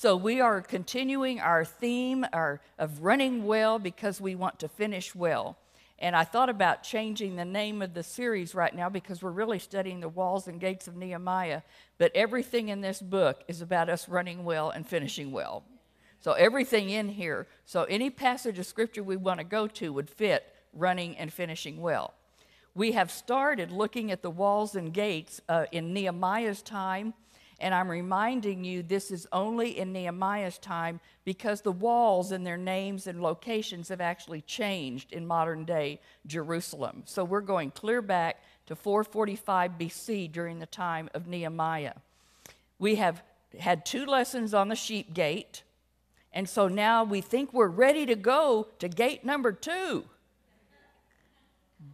So we are continuing our theme our, of running well because we want to finish well. And I thought about changing the name of the series right now because we're really studying the walls and gates of Nehemiah. But everything in this book is about us running well and finishing well. So everything in here, so any passage of scripture we want to go to would fit running and finishing well. We have started looking at the walls and gates uh, in Nehemiah's time and I'm reminding you, this is only in Nehemiah's time because the walls and their names and locations have actually changed in modern day Jerusalem. So we're going clear back to 445 BC during the time of Nehemiah. We have had two lessons on the sheep gate, and so now we think we're ready to go to gate number two.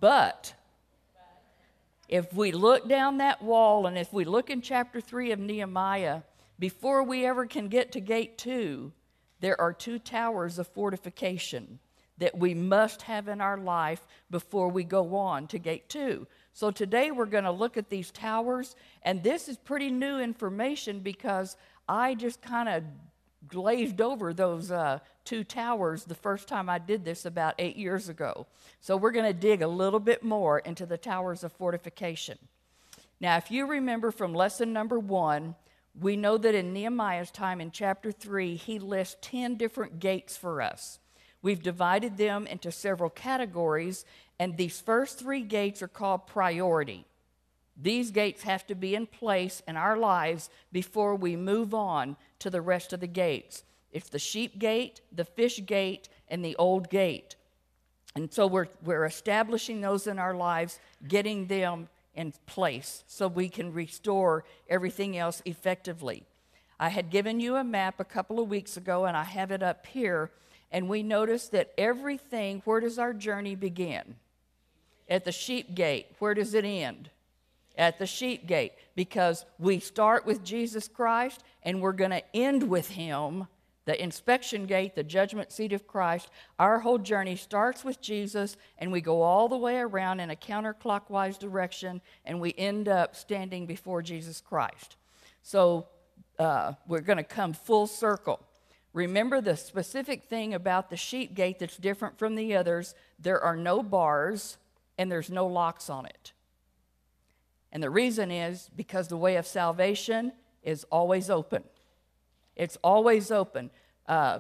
But if we look down that wall and if we look in chapter 3 of Nehemiah, before we ever can get to gate 2, there are two towers of fortification that we must have in our life before we go on to gate 2. So today we're going to look at these towers, and this is pretty new information because I just kind of glazed over those uh, two towers the first time I did this about eight years ago. So we're going to dig a little bit more into the towers of fortification. Now, if you remember from lesson number one, we know that in Nehemiah's time in chapter 3, he lists 10 different gates for us. We've divided them into several categories, and these first three gates are called priority. These gates have to be in place in our lives before we move on to the rest of the gates. It's the sheep gate, the fish gate, and the old gate. And so we're, we're establishing those in our lives, getting them in place so we can restore everything else effectively. I had given you a map a couple of weeks ago, and I have it up here. And we noticed that everything, where does our journey begin? At the sheep gate. Where does it end? At the sheep gate because we start with Jesus Christ and we're going to end with him, the inspection gate, the judgment seat of Christ. Our whole journey starts with Jesus and we go all the way around in a counterclockwise direction and we end up standing before Jesus Christ. So uh, we're going to come full circle. Remember the specific thing about the sheep gate that's different from the others there are no bars and there's no locks on it. And the reason is because the way of salvation is always open. It's always open. Uh,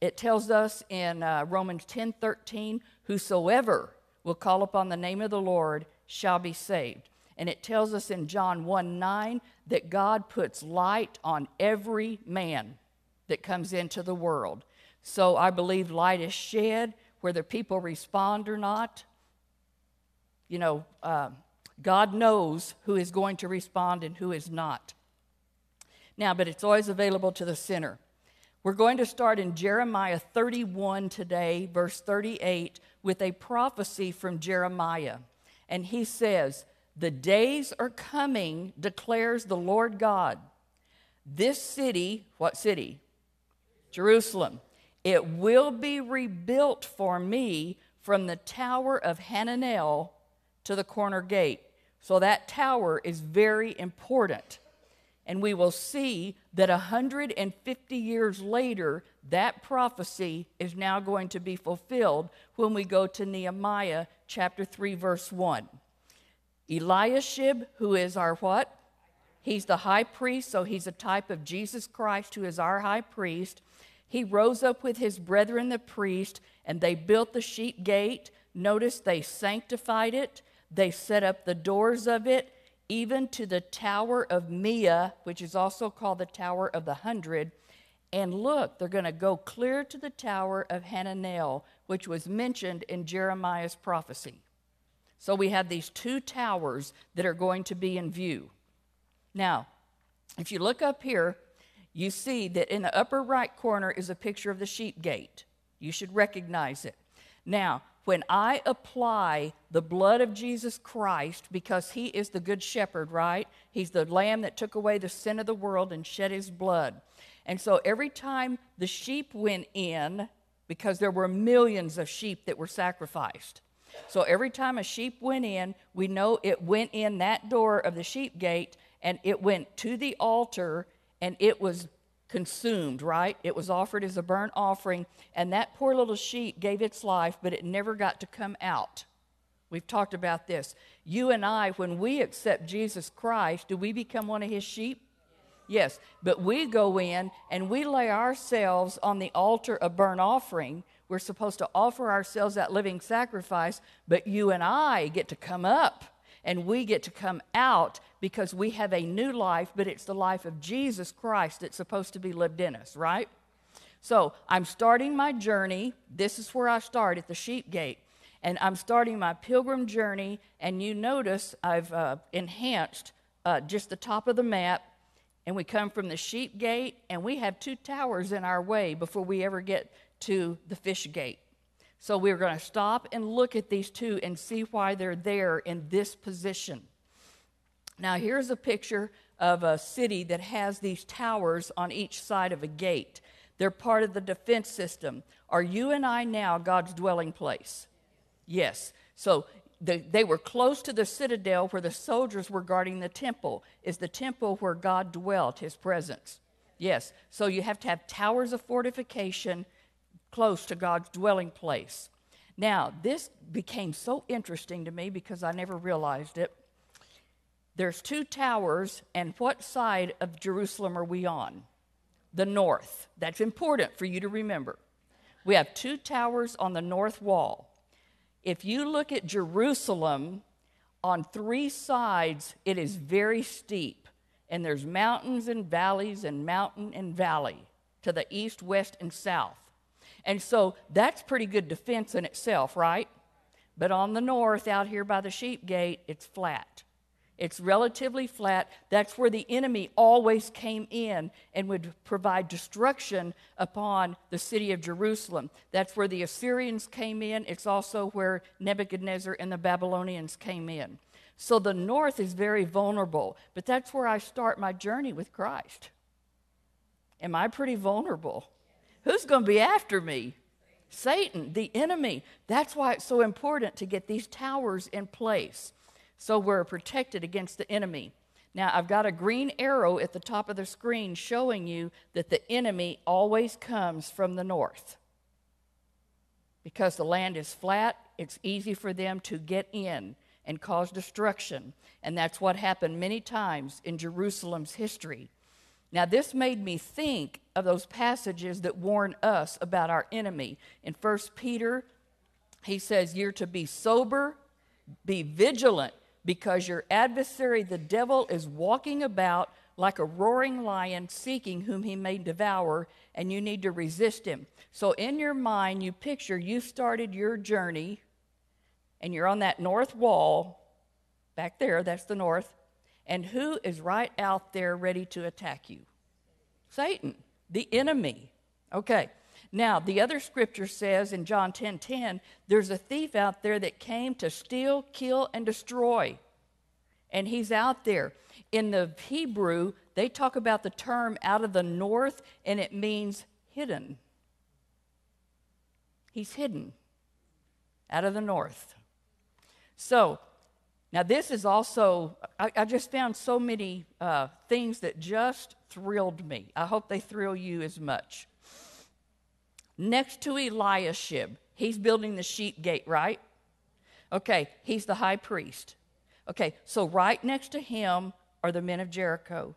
it tells us in uh, Romans 10 13, whosoever will call upon the name of the Lord shall be saved. And it tells us in John 1 9 that God puts light on every man that comes into the world. So I believe light is shed, whether people respond or not. You know, uh, God knows who is going to respond and who is not. Now, but it's always available to the sinner. We're going to start in Jeremiah 31 today, verse 38, with a prophecy from Jeremiah. And he says, The days are coming, declares the Lord God. This city, what city? Jerusalem. It will be rebuilt for me from the tower of Hananel to the corner gate. So that tower is very important. And we will see that 150 years later, that prophecy is now going to be fulfilled when we go to Nehemiah chapter 3, verse 1. Eliashib, who is our what? He's the high priest, so he's a type of Jesus Christ, who is our high priest. He rose up with his brethren, the priest, and they built the sheep gate. Notice they sanctified it, they set up the doors of it, even to the Tower of Meah, which is also called the Tower of the Hundred. And look, they're going to go clear to the Tower of Hananel, which was mentioned in Jeremiah's prophecy. So we have these two towers that are going to be in view. Now, if you look up here, you see that in the upper right corner is a picture of the sheep gate. You should recognize it. Now, when I apply the blood of Jesus Christ, because he is the good shepherd, right? He's the lamb that took away the sin of the world and shed his blood. And so every time the sheep went in, because there were millions of sheep that were sacrificed. So every time a sheep went in, we know it went in that door of the sheep gate and it went to the altar and it was consumed, right? It was offered as a burnt offering, and that poor little sheep gave its life, but it never got to come out. We've talked about this. You and I, when we accept Jesus Christ, do we become one of his sheep? Yes, but we go in and we lay ourselves on the altar of burnt offering. We're supposed to offer ourselves that living sacrifice, but you and I get to come up and we get to come out because we have a new life, but it's the life of Jesus Christ that's supposed to be lived in us, right? So I'm starting my journey. This is where I start at the sheep gate. And I'm starting my pilgrim journey, and you notice I've uh, enhanced uh, just the top of the map and we come from the sheep gate, and we have two towers in our way before we ever get to the fish gate. So we're going to stop and look at these two and see why they're there in this position. Now, here's a picture of a city that has these towers on each side of a gate. They're part of the defense system. Are you and I now God's dwelling place? Yes. So the, they were close to the citadel where the soldiers were guarding the temple. Is the temple where God dwelt, his presence? Yes. So you have to have towers of fortification close to God's dwelling place. Now, this became so interesting to me because I never realized it. There's two towers, and what side of Jerusalem are we on? The north. That's important for you to remember. We have two towers on the north wall. If you look at Jerusalem, on three sides, it is very steep, and there's mountains and valleys and mountain and valley to the east, west, and south. And so that's pretty good defense in itself, right? But on the north, out here by the sheep gate, it's flat. It's relatively flat. That's where the enemy always came in and would provide destruction upon the city of Jerusalem. That's where the Assyrians came in. It's also where Nebuchadnezzar and the Babylonians came in. So the north is very vulnerable, but that's where I start my journey with Christ. Am I pretty vulnerable? Who's going to be after me? Satan, the enemy. That's why it's so important to get these towers in place so we're protected against the enemy. Now, I've got a green arrow at the top of the screen showing you that the enemy always comes from the north. Because the land is flat, it's easy for them to get in and cause destruction. And that's what happened many times in Jerusalem's history. Now, this made me think of those passages that warn us about our enemy. In 1 Peter, he says, You're to be sober, be vigilant, because your adversary, the devil, is walking about like a roaring lion seeking whom he may devour, and you need to resist him. So, in your mind, you picture you started your journey and you're on that north wall back there, that's the north, and who is right out there ready to attack you? Satan, the enemy. Okay. Now, the other scripture says in John 10 10, there's a thief out there that came to steal, kill, and destroy. And he's out there. In the Hebrew, they talk about the term out of the north, and it means hidden. He's hidden out of the north. So, now this is also, I, I just found so many uh, things that just thrilled me. I hope they thrill you as much next to Eliashib. He's building the sheep gate, right? Okay, he's the high priest. Okay, so right next to him are the men of Jericho.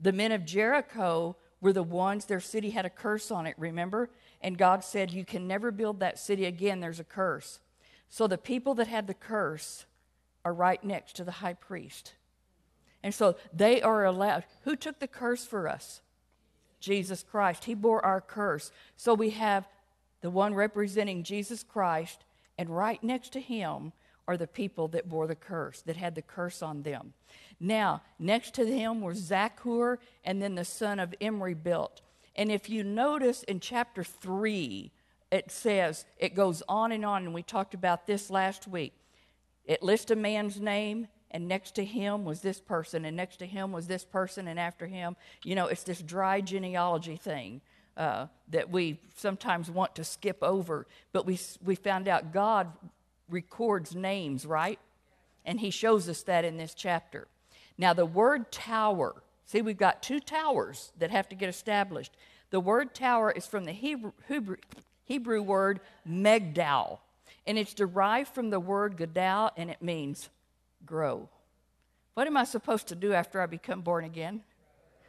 The men of Jericho were the ones, their city had a curse on it, remember? And God said, You can never build that city again, there's a curse. So the people that had the curse are right next to the high priest. And so they are allowed. Who took the curse for us? Jesus Christ. He bore our curse. So we have the one representing Jesus Christ, and right next to him are the people that bore the curse, that had the curse on them. Now, next to him were Zaccur and then the son of Imri built. And if you notice in chapter 3, it says, it goes on and on, and we talked about this last week. It lists a man's name, and next to him was this person, and next to him was this person, and after him, you know, it's this dry genealogy thing uh, that we sometimes want to skip over. But we, we found out God records names, right? And he shows us that in this chapter. Now, the word tower, See, we've got two towers that have to get established. The word tower is from the Hebrew, Hebrew, Hebrew word megdal, and it's derived from the word gadal, and it means grow. What am I supposed to do after I become born again?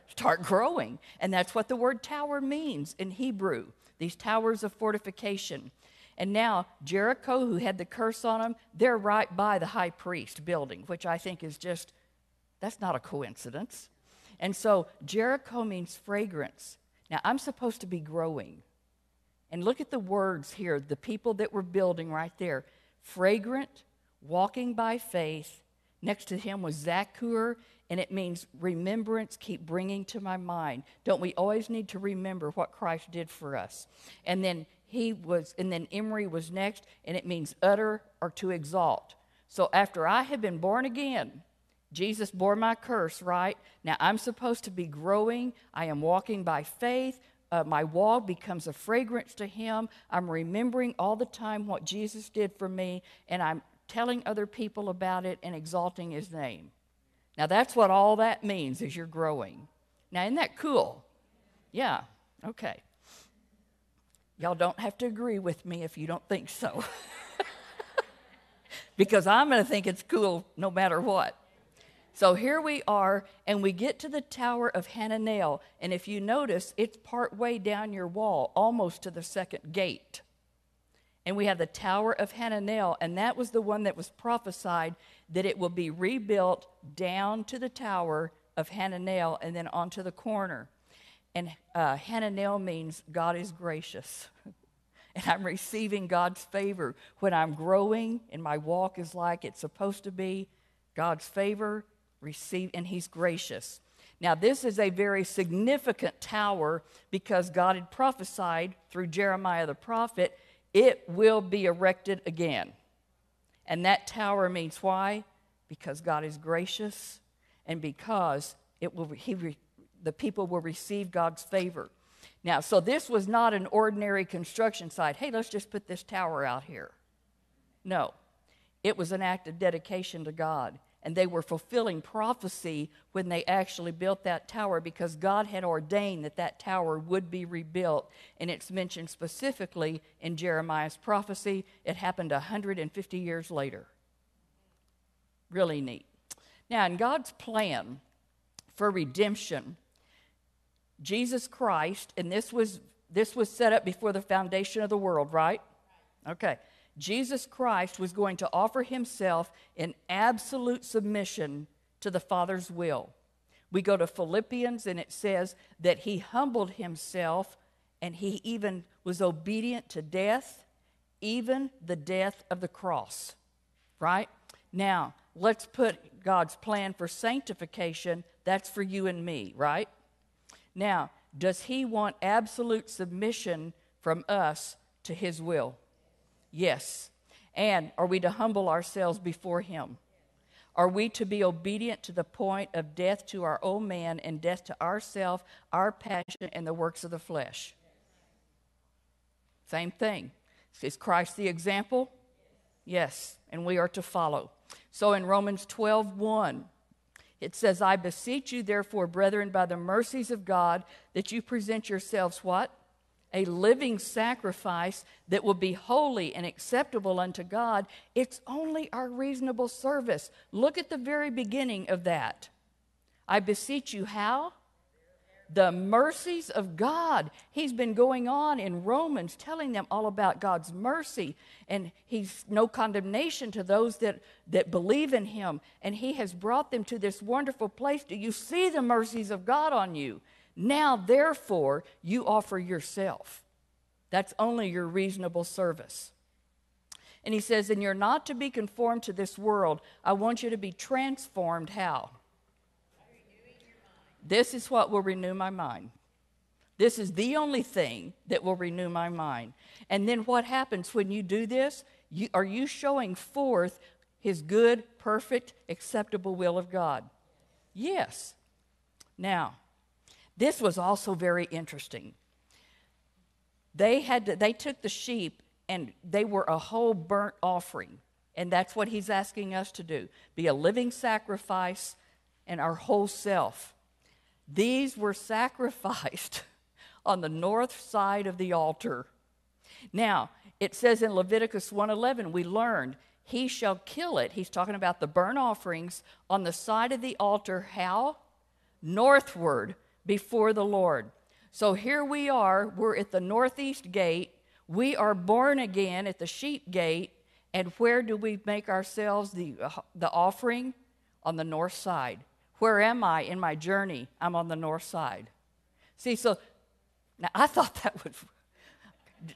Start growing. And that's what the word tower means in Hebrew these towers of fortification. And now, Jericho, who had the curse on them, they're right by the high priest building, which I think is just, that's not a coincidence. And so, Jericho means fragrance. Now, I'm supposed to be growing. And look at the words here the people that were building right there fragrant, walking by faith. Next to him was Zaccur, and it means remembrance, keep bringing to my mind. Don't we always need to remember what Christ did for us? And then he was, and then Imri was next, and it means utter or to exalt. So after I have been born again, Jesus bore my curse, right? Now I'm supposed to be growing. I am walking by faith. Uh, my walk becomes a fragrance to Him. I'm remembering all the time what Jesus did for me, and I'm telling other people about it and exalting His name. Now that's what all that means is you're growing. Now, isn't that cool? Yeah, okay. Y'all don't have to agree with me if you don't think so. because I'm going to think it's cool no matter what. So here we are, and we get to the Tower of Hananel. And if you notice, it's part way down your wall, almost to the second gate. And we have the Tower of Hananel, and that was the one that was prophesied that it will be rebuilt down to the Tower of Hananel and then onto the corner. And uh, Hananel means God is gracious. and I'm receiving God's favor. When I'm growing and my walk is like it's supposed to be, God's favor, receive, and He's gracious. Now, this is a very significant tower because God had prophesied through Jeremiah the prophet, it will be erected again. And that tower means why? Because God is gracious and because it will, he, the people will receive God's favor. Now, so this was not an ordinary construction site. Hey, let's just put this tower out here. No, it was an act of dedication to God and they were fulfilling prophecy when they actually built that tower because God had ordained that that tower would be rebuilt. And it's mentioned specifically in Jeremiah's prophecy. It happened 150 years later. Really neat. Now, in God's plan for redemption, Jesus Christ, and this was, this was set up before the foundation of the world, right? Okay. Jesus Christ was going to offer himself in absolute submission to the Father's will. We go to Philippians and it says that he humbled himself and he even was obedient to death, even the death of the cross. Right? Now, let's put God's plan for sanctification. That's for you and me, right? Now, does he want absolute submission from us to his will? Yes. And are we to humble ourselves before Him? Are we to be obedient to the point of death to our old man and death to ourself, our passion, and the works of the flesh? Same thing. Is Christ the example? Yes, and we are to follow. So in Romans 12 1, it says, I beseech you, therefore, brethren, by the mercies of God, that you present yourselves what? A living sacrifice that will be holy and acceptable unto God, it's only our reasonable service. Look at the very beginning of that. I beseech you, how? The mercies of God. He's been going on in Romans telling them all about God's mercy, and He's no condemnation to those that, that believe in Him. And He has brought them to this wonderful place. Do you see the mercies of God on you? Now, therefore, you offer yourself. That's only your reasonable service. And he says, and you're not to be conformed to this world. I want you to be transformed. How? This is what will renew my mind. This is the only thing that will renew my mind. And then what happens when you do this? You, are you showing forth his good, perfect, acceptable will of God? Yes. Now, this was also very interesting. They had to, they took the sheep and they were a whole burnt offering. And that's what he's asking us to do be a living sacrifice and our whole self. These were sacrificed on the north side of the altar. Now, it says in Leviticus 1:11 we learned he shall kill it. He's talking about the burnt offerings on the side of the altar how? Northward before the Lord. So here we are, we're at the northeast gate. We are born again at the sheep gate. And where do we make ourselves the, uh, the offering? On the north side. Where am I in my journey? I'm on the north side. See, so now I thought that would,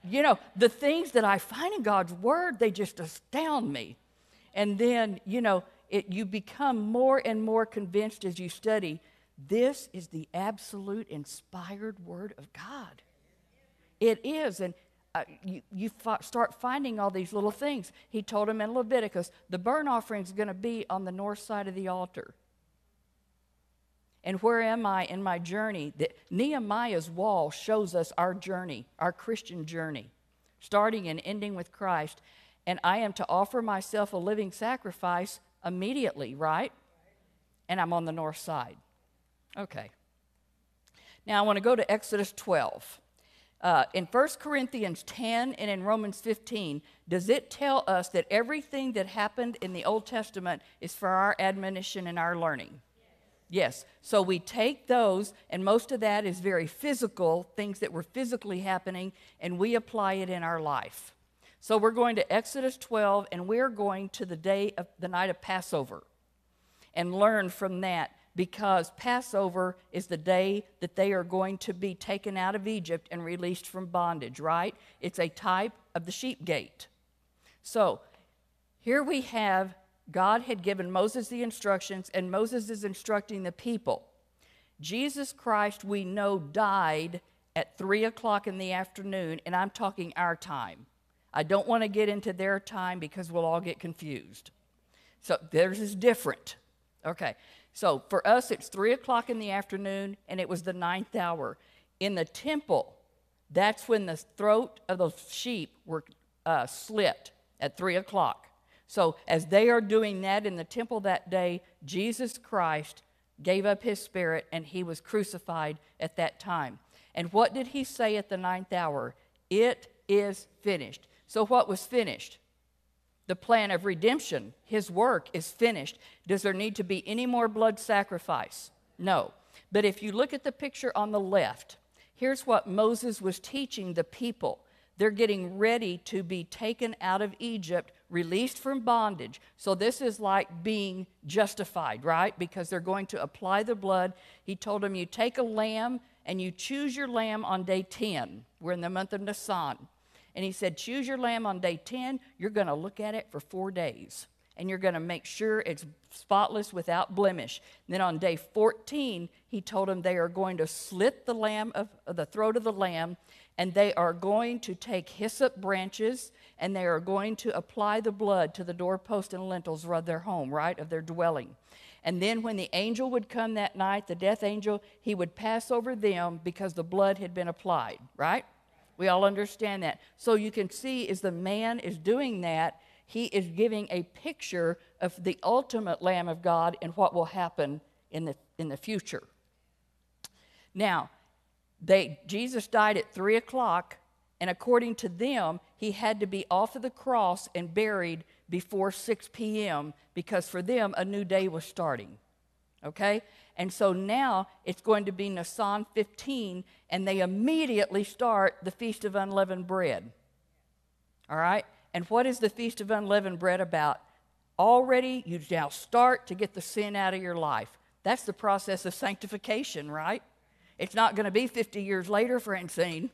you know, the things that I find in God's Word, they just astound me. And then, you know, it, you become more and more convinced as you study this is the absolute inspired Word of God. It is. And uh, you, you f- start finding all these little things. He told him in Leviticus the burnt offering is going to be on the north side of the altar. And where am I in my journey? The, Nehemiah's wall shows us our journey, our Christian journey, starting and ending with Christ. And I am to offer myself a living sacrifice immediately, right? And I'm on the north side. Okay. Now I want to go to Exodus 12. Uh, in 1 Corinthians 10 and in Romans 15, does it tell us that everything that happened in the Old Testament is for our admonition and our learning? Yes. So we take those, and most of that is very physical, things that were physically happening, and we apply it in our life. So we're going to Exodus 12, and we're going to the day of the night of Passover and learn from that because Passover is the day that they are going to be taken out of Egypt and released from bondage, right? It's a type of the sheep gate. So here we have God had given Moses the instructions, and Moses is instructing the people. Jesus Christ, we know, died at 3 o'clock in the afternoon, and I'm talking our time. I don't want to get into their time because we'll all get confused. So theirs is different. Okay, so for us, it's 3 o'clock in the afternoon, and it was the ninth hour. In the temple, that's when the throat of the sheep were uh, slit at 3 o'clock. So, as they are doing that in the temple that day, Jesus Christ gave up his spirit and he was crucified at that time. And what did he say at the ninth hour? It is finished. So, what was finished? The plan of redemption, his work is finished. Does there need to be any more blood sacrifice? No. But if you look at the picture on the left, here's what Moses was teaching the people. They're getting ready to be taken out of Egypt released from bondage. So this is like being justified, right? Because they're going to apply the blood. He told them, You take a lamb and you choose your lamb on day 10. We're in the month of Nisan. And he said, Choose your lamb on day 10. You're going to look at it for four days. And you're going to make sure it's spotless without blemish. And then on day 14, he told them they are going to slit the lamb of, the throat of the lamb and they are going to take hyssop branches and they are going to apply the blood to the doorpost and lintels of their home, right, of their dwelling. And then when the angel would come that night, the death angel, he would pass over them because the blood had been applied, right? We all understand that. So you can see as the man is doing that, he is giving a picture of the ultimate Lamb of God and what will happen in the, in the future. Now, they, Jesus died at 3 o'clock, and according to them, he had to be off of the cross and buried before 6 p.m. because for them, a new day was starting. Okay? And so now it's going to be Nisan 15, and they immediately start the Feast of Unleavened Bread. All right? And what is the Feast of Unleavened Bread about? Already, you now start to get the sin out of your life. That's the process of sanctification, right? It's not going to be 50 years later, Francine.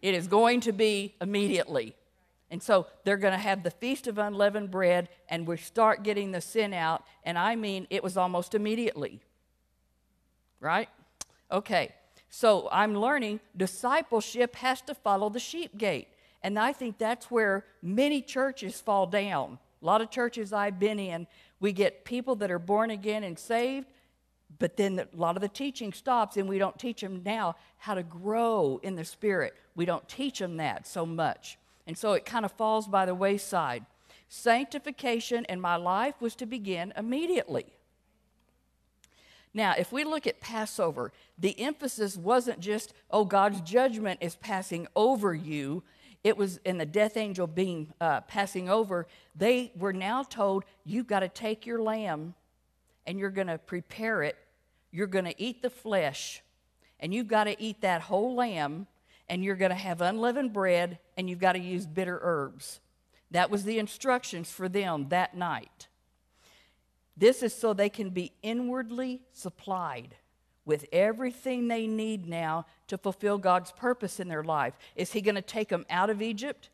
It is going to be immediately. And so they're going to have the Feast of Unleavened Bread, and we start getting the sin out. And I mean, it was almost immediately. Right? Okay. So I'm learning discipleship has to follow the sheep gate. And I think that's where many churches fall down. A lot of churches I've been in, we get people that are born again and saved, but then a lot of the teaching stops, and we don't teach them now how to grow in the Spirit. We don't teach them that so much. And so it kind of falls by the wayside. Sanctification in my life was to begin immediately. Now, if we look at Passover, the emphasis wasn't just, oh, God's judgment is passing over you. It was in the death angel being uh, passing over. They were now told, you've got to take your lamb and you're going to prepare it. You're going to eat the flesh, and you've got to eat that whole lamb, and you're going to have unleavened bread, and you've got to use bitter herbs. That was the instructions for them that night. This is so they can be inwardly supplied with everything they need now to fulfill God's purpose in their life. Is He going to take them out of Egypt?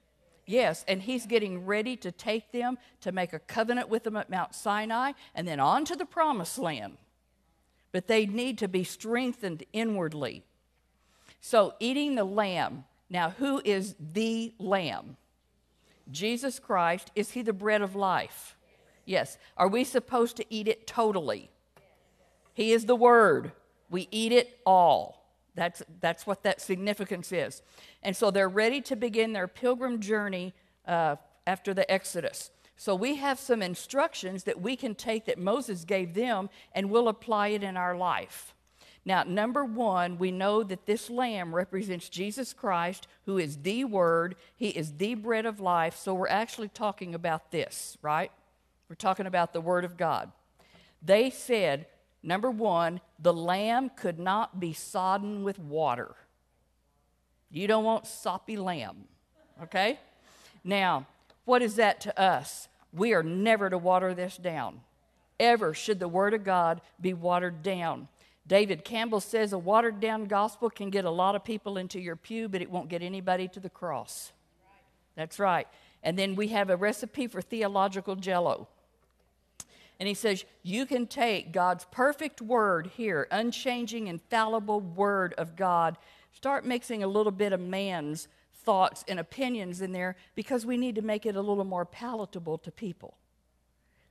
Yes, and He's getting ready to take them to make a covenant with them at Mount Sinai and then on to the promised land. But they need to be strengthened inwardly. So, eating the lamb. Now, who is the lamb? Jesus Christ. Is He the bread of life? Yes. Are we supposed to eat it totally? He is the Word. We eat it all. That's, that's what that significance is. And so they're ready to begin their pilgrim journey uh, after the Exodus. So we have some instructions that we can take that Moses gave them and we'll apply it in our life. Now, number one, we know that this lamb represents Jesus Christ, who is the Word. He is the bread of life. So we're actually talking about this, right? We're talking about the Word of God. They said, number one, the lamb could not be sodden with water. You don't want soppy lamb, okay? Now, what is that to us? We are never to water this down. Ever should the Word of God be watered down. David Campbell says a watered down gospel can get a lot of people into your pew, but it won't get anybody to the cross. That's right. And then we have a recipe for theological jello. And he says, You can take God's perfect word here, unchanging, infallible word of God, start mixing a little bit of man's thoughts and opinions in there because we need to make it a little more palatable to people.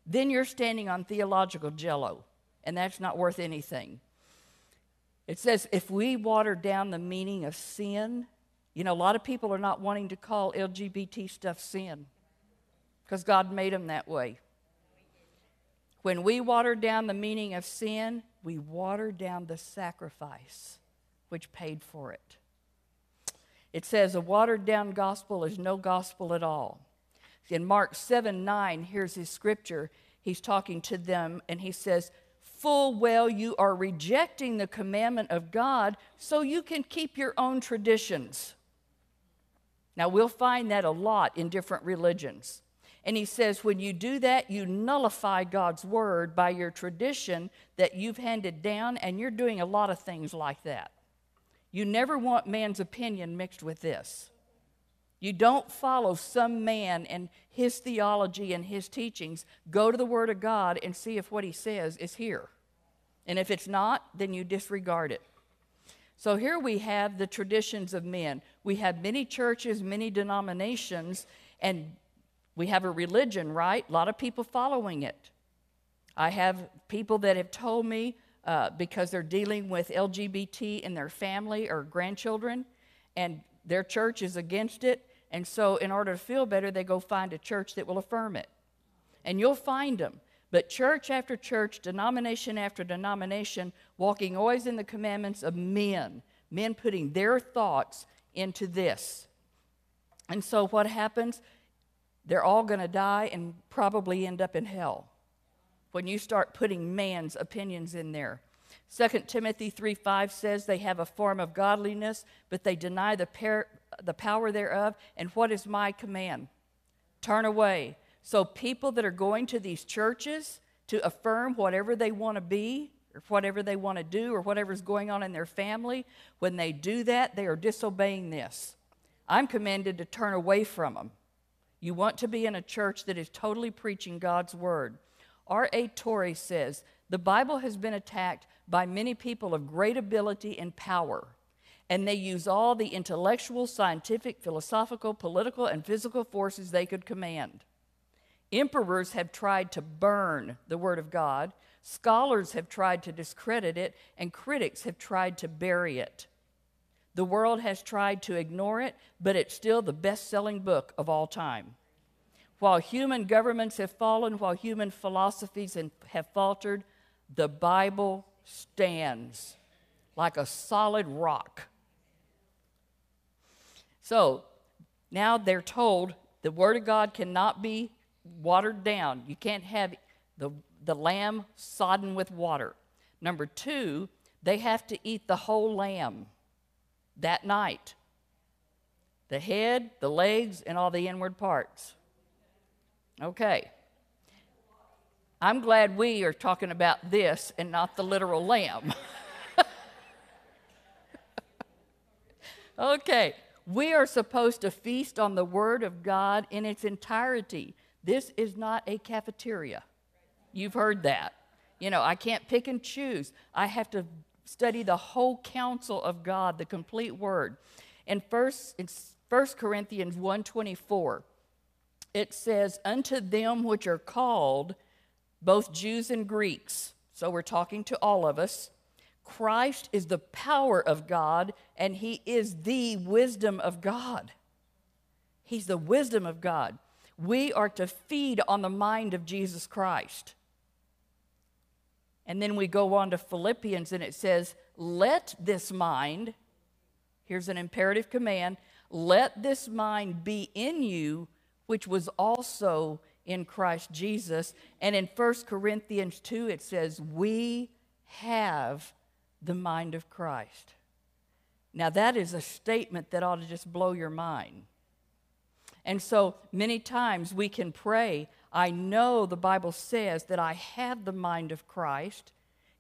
Then you're standing on theological jello, and that's not worth anything. It says, if we water down the meaning of sin, you know, a lot of people are not wanting to call LGBT stuff sin because God made them that way. When we water down the meaning of sin, we water down the sacrifice which paid for it. It says a watered down gospel is no gospel at all. In Mark 7 9, here's his scripture. He's talking to them and he says, Full well you are rejecting the commandment of God so you can keep your own traditions. Now, we'll find that a lot in different religions. And he says, when you do that, you nullify God's word by your tradition that you've handed down, and you're doing a lot of things like that. You never want man's opinion mixed with this. You don't follow some man and his theology and his teachings. Go to the Word of God and see if what he says is here. And if it's not, then you disregard it. So here we have the traditions of men. We have many churches, many denominations, and we have a religion, right? A lot of people following it. I have people that have told me uh, because they're dealing with LGBT in their family or grandchildren, and their church is against it. And so, in order to feel better, they go find a church that will affirm it. And you'll find them. But church after church, denomination after denomination, walking always in the commandments of men, men putting their thoughts into this. And so, what happens? they're all going to die and probably end up in hell when you start putting man's opinions in there. 2 Timothy 3 5 says they have a form of godliness, but they deny the, par- the power thereof. And what is my command? Turn away. So, people that are going to these churches to affirm whatever they want to be, or whatever they want to do, or whatever's going on in their family, when they do that, they are disobeying this. I'm commanded to turn away from them. You want to be in a church that is totally preaching God's word. R.A. Torrey says the Bible has been attacked by many people of great ability and power, and they use all the intellectual, scientific, philosophical, political, and physical forces they could command. Emperors have tried to burn the Word of God, scholars have tried to discredit it, and critics have tried to bury it. The world has tried to ignore it, but it's still the best selling book of all time. While human governments have fallen, while human philosophies have faltered, the Bible stands like a solid rock. So now they're told the Word of God cannot be watered down. You can't have the, the lamb sodden with water. Number two, they have to eat the whole lamb that night the head, the legs, and all the inward parts. Okay. I'm glad we are talking about this and not the literal lamb. okay. We are supposed to feast on the Word of God in its entirety. This is not a cafeteria. You've heard that. You know, I can't pick and choose. I have to study the whole counsel of God, the complete Word. In first, in 1 Corinthians 1.24, it says, Unto them which are called, both Jews and Greeks, so we're talking to all of us, Christ is the power of God and he is the wisdom of God. He's the wisdom of God. We are to feed on the mind of Jesus Christ. And then we go on to Philippians and it says, Let this mind, here's an imperative command, let this mind be in you, which was also in Christ Jesus. And in 1 Corinthians 2, it says, We have the mind of Christ. Now, that is a statement that ought to just blow your mind. And so many times we can pray, I know the Bible says that I have the mind of Christ.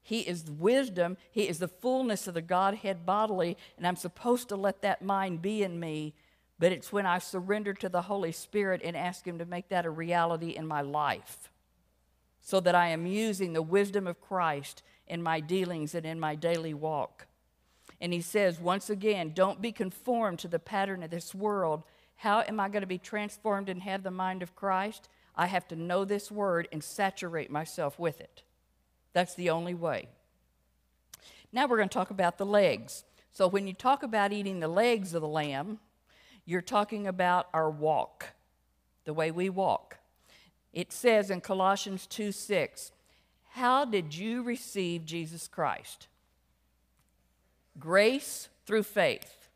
He is wisdom, He is the fullness of the Godhead bodily, and I'm supposed to let that mind be in me. But it's when I surrender to the Holy Spirit and ask Him to make that a reality in my life so that I am using the wisdom of Christ in my dealings and in my daily walk. And he says, once again, don't be conformed to the pattern of this world. How am I going to be transformed and have the mind of Christ? I have to know this word and saturate myself with it. That's the only way. Now we're going to talk about the legs. So when you talk about eating the legs of the lamb, you're talking about our walk, the way we walk. It says in Colossians 2 6, how did you receive Jesus Christ? Grace through faith.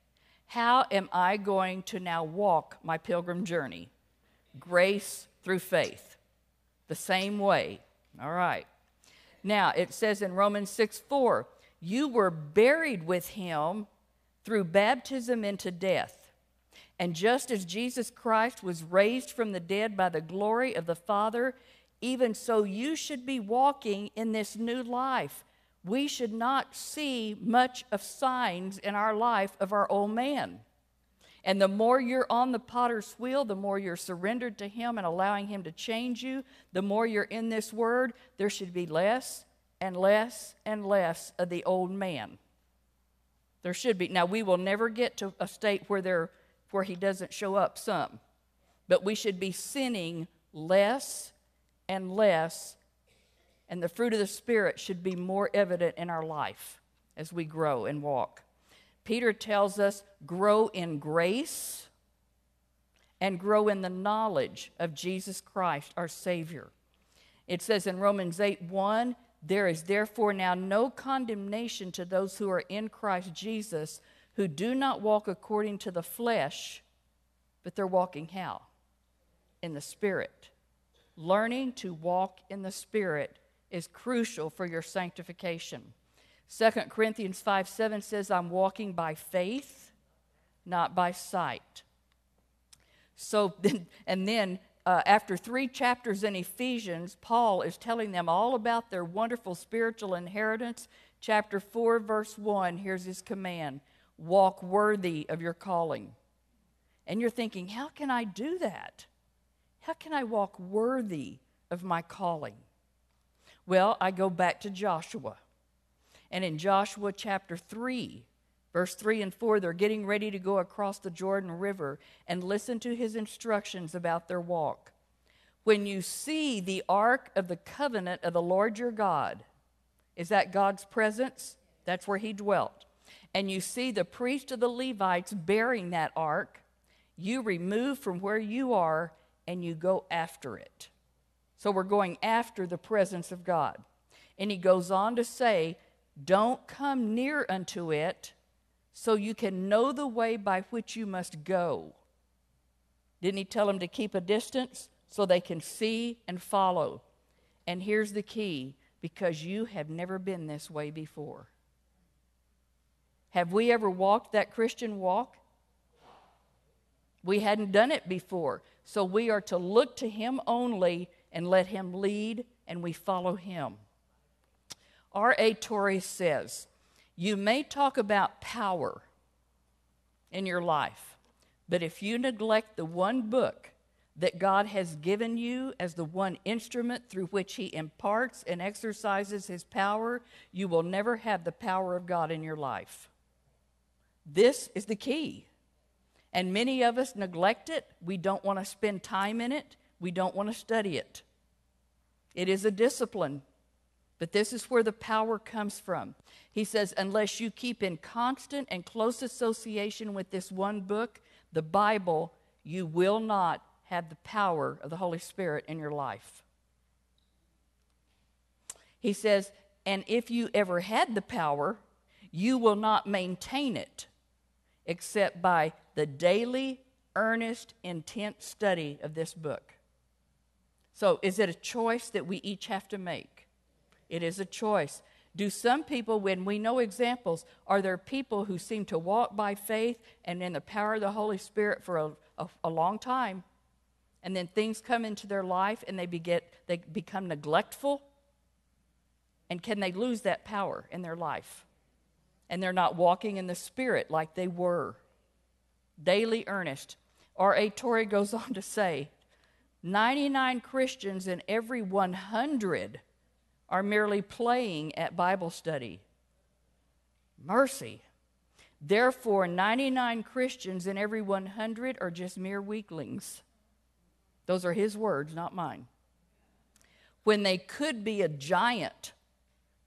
How am I going to now walk my pilgrim journey? Grace through faith. The same way. All right. Now, it says in Romans 6 4, you were buried with him through baptism into death. And just as Jesus Christ was raised from the dead by the glory of the Father, even so, you should be walking in this new life. We should not see much of signs in our life of our old man. And the more you're on the potter's wheel, the more you're surrendered to Him and allowing Him to change you, the more you're in this Word, there should be less and less and less of the old man. There should be. Now, we will never get to a state where, there, where He doesn't show up some, but we should be sinning less and less, and the fruit of the Spirit should be more evident in our life as we grow and walk. Peter tells us grow in grace and grow in the knowledge of Jesus Christ, our Savior. It says in Romans 8 1, there is therefore now no condemnation to those who are in Christ Jesus, who do not walk according to the flesh, but they're walking how? In the Spirit. Learning to walk in the Spirit is crucial for your sanctification. 2 Corinthians 5 7 says, I'm walking by faith, not by sight. So, and then uh, after three chapters in Ephesians, Paul is telling them all about their wonderful spiritual inheritance. Chapter 4, verse 1, here's his command walk worthy of your calling. And you're thinking, how can I do that? How can I walk worthy of my calling? Well, I go back to Joshua. And in Joshua chapter 3, verse 3 and 4, they're getting ready to go across the Jordan River and listen to his instructions about their walk. When you see the ark of the covenant of the Lord your God, is that God's presence? That's where he dwelt. And you see the priest of the Levites bearing that ark, you remove from where you are and you go after it. So we're going after the presence of God. And he goes on to say, Don't come near unto it, so you can know the way by which you must go. Didn't he tell them to keep a distance so they can see and follow? And here's the key because you have never been this way before. Have we ever walked that Christian walk? We hadn't done it before. So we are to look to Him only and let Him lead, and we follow Him. R.A. Torrey says, You may talk about power in your life, but if you neglect the one book that God has given you as the one instrument through which He imparts and exercises His power, you will never have the power of God in your life. This is the key. And many of us neglect it. We don't want to spend time in it. We don't want to study it. It is a discipline, but this is where the power comes from. He says, unless you keep in constant and close association with this one book, the Bible, you will not have the power of the Holy Spirit in your life. He says, and if you ever had the power, you will not maintain it except by the daily, earnest, intent study of this book. So, is it a choice that we each have to make? It is a choice. Do some people, when we know examples, are there people who seem to walk by faith and in the power of the Holy Spirit for a, a, a long time, and then things come into their life and they, beget, they become neglectful? And can they lose that power in their life? And they're not walking in the Spirit like they were daily earnest. R.A. Torrey goes on to say 99 Christians in every 100 are merely playing at Bible study. Mercy. Therefore, 99 Christians in every 100 are just mere weaklings. Those are his words, not mine. When they could be a giant,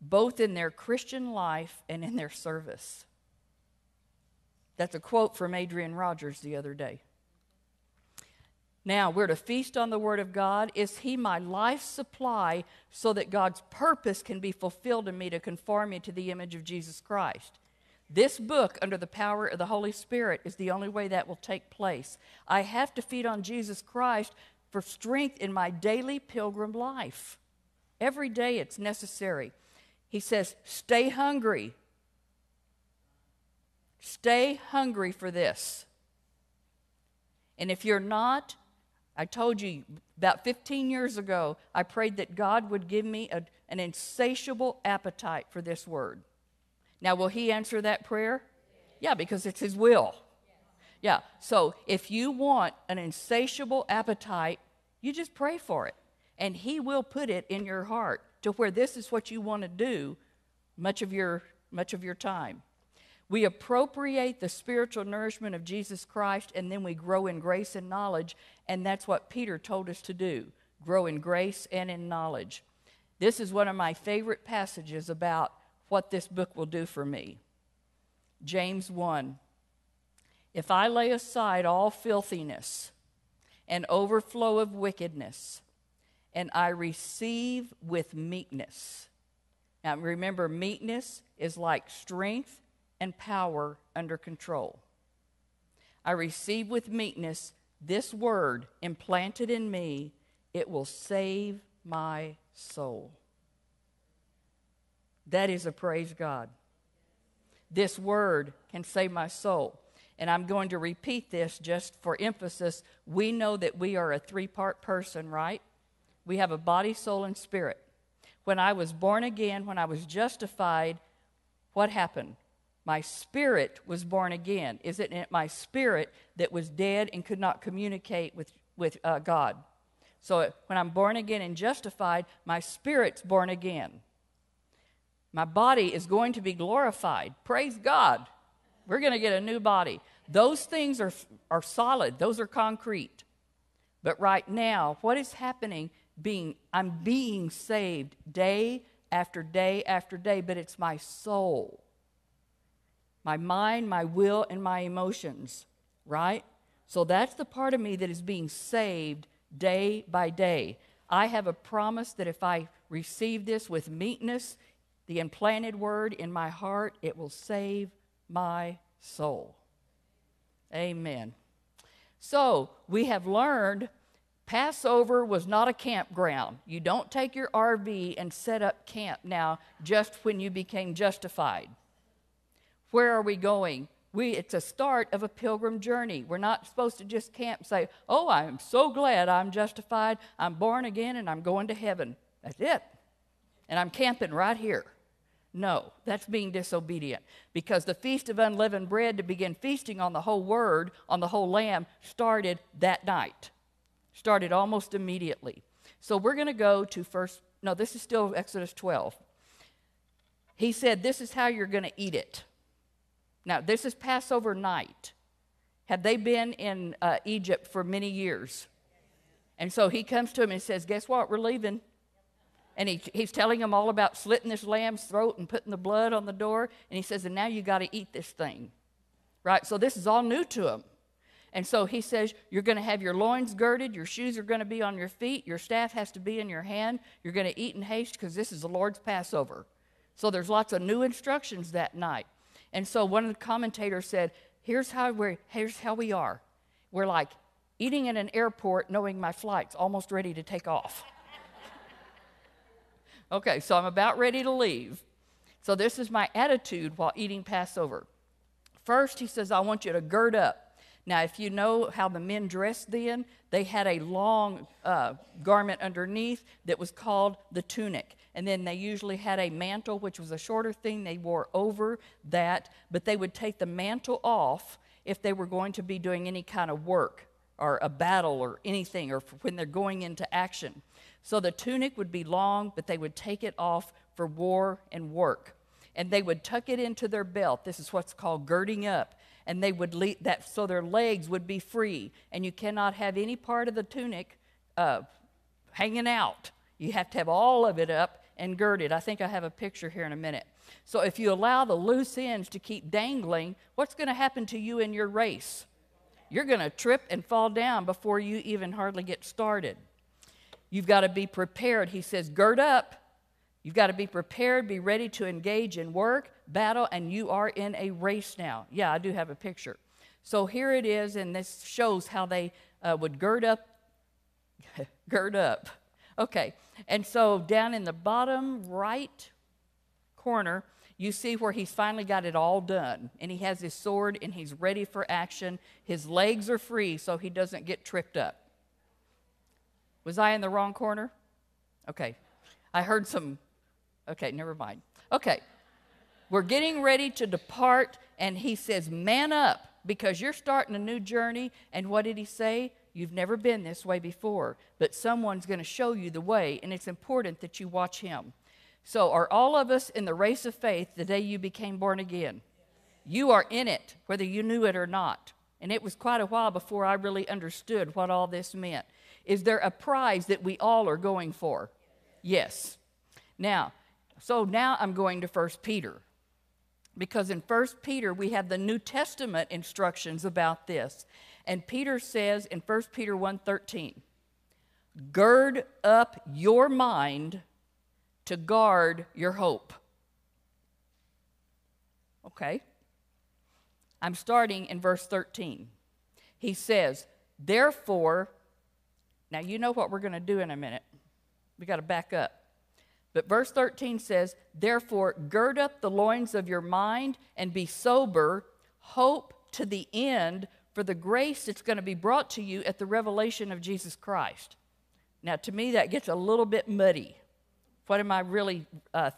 both in their Christian life and in their service. That's a quote from Adrian Rogers the other day. Now, we're to feast on the Word of God. Is He my life supply so that God's purpose can be fulfilled in me to conform me to the image of Jesus Christ? This book, under the power of the Holy Spirit, is the only way that will take place. I have to feed on Jesus Christ for strength in my daily pilgrim life. Every day it's necessary. He says, Stay hungry. Stay hungry for this. And if you're not, I told you about 15 years ago, I prayed that God would give me a, an insatiable appetite for this word. Now, will He answer that prayer? Yeah, because it's His will. Yeah, so if you want an insatiable appetite, you just pray for it. And He will put it in your heart to where this is what you want to do much of your, much of your time. We appropriate the spiritual nourishment of Jesus Christ and then we grow in grace and knowledge, and that's what Peter told us to do grow in grace and in knowledge. This is one of my favorite passages about what this book will do for me. James 1. If I lay aside all filthiness and overflow of wickedness, and I receive with meekness. Now remember, meekness is like strength and power under control. I receive with meekness this word implanted in me, it will save my soul. That is a praise God. This word can save my soul. And I'm going to repeat this just for emphasis. We know that we are a three part person, right? We have a body, soul, and spirit. When I was born again, when I was justified, what happened? My spirit was born again. Is it my spirit that was dead and could not communicate with, with uh, God? So when I'm born again and justified, my spirit's born again. My body is going to be glorified. Praise God. We're going to get a new body. Those things are, are solid, those are concrete. But right now, what is happening being I'm being saved day after day after day, but it's my soul my mind, my will, and my emotions, right? So that's the part of me that is being saved day by day. I have a promise that if I receive this with meekness, the implanted word in my heart, it will save my soul. Amen. So we have learned Passover was not a campground. You don't take your RV and set up camp now just when you became justified. Where are we going? We, it's a start of a pilgrim journey. We're not supposed to just camp and say, Oh, I'm so glad I'm justified. I'm born again and I'm going to heaven. That's it. And I'm camping right here. No, that's being disobedient. Because the Feast of Unleavened Bread to begin feasting on the whole Word, on the whole Lamb, started that night. Started almost immediately. So we're going to go to first, no, this is still Exodus 12. He said, This is how you're going to eat it. Now, this is Passover night. Had they been in uh, Egypt for many years? And so he comes to him and says, Guess what? We're leaving. And he, he's telling him all about slitting this lamb's throat and putting the blood on the door. And he says, and now you got to eat this thing. Right? So this is all new to him. And so he says, You're going to have your loins girded, your shoes are going to be on your feet, your staff has to be in your hand. You're going to eat in haste because this is the Lord's Passover. So there's lots of new instructions that night. And so one of the commentators said, Here's how, we're, here's how we are. We're like eating in an airport knowing my flight's almost ready to take off. Okay, so I'm about ready to leave. So this is my attitude while eating Passover. First, he says, I want you to gird up. Now, if you know how the men dressed then, they had a long uh, garment underneath that was called the tunic. And then they usually had a mantle, which was a shorter thing they wore over that, but they would take the mantle off if they were going to be doing any kind of work or a battle or anything, or when they're going into action. So the tunic would be long, but they would take it off for war and work. And they would tuck it into their belt. This is what's called girding up. And they would leave that so their legs would be free. And you cannot have any part of the tunic uh, hanging out. You have to have all of it up and girded. I think I have a picture here in a minute. So if you allow the loose ends to keep dangling, what's going to happen to you in your race? You're going to trip and fall down before you even hardly get started. You've got to be prepared. He says, gird up. You've got to be prepared, be ready to engage in work, battle, and you are in a race now. Yeah, I do have a picture. So here it is, and this shows how they uh, would gird up. gird up. Okay, and so down in the bottom right corner, you see where he's finally got it all done. And he has his sword and he's ready for action. His legs are free so he doesn't get tripped up. Was I in the wrong corner? Okay. I heard some. Okay, never mind. Okay. We're getting ready to depart, and he says, Man up, because you're starting a new journey. And what did he say? You've never been this way before, but someone's going to show you the way, and it's important that you watch him. So, are all of us in the race of faith the day you became born again? You are in it, whether you knew it or not. And it was quite a while before I really understood what all this meant. Is there a prize that we all are going for? Yes. Now, so now I'm going to 1 Peter. Because in 1 Peter, we have the New Testament instructions about this. And Peter says in 1 Peter 1:13, "Gird up your mind to guard your hope." Okay. I'm starting in verse 13. He says, "Therefore, now, you know what we're going to do in a minute. We got to back up. But verse 13 says, Therefore, gird up the loins of your mind and be sober, hope to the end for the grace that's going to be brought to you at the revelation of Jesus Christ. Now, to me, that gets a little bit muddy. What am I really uh,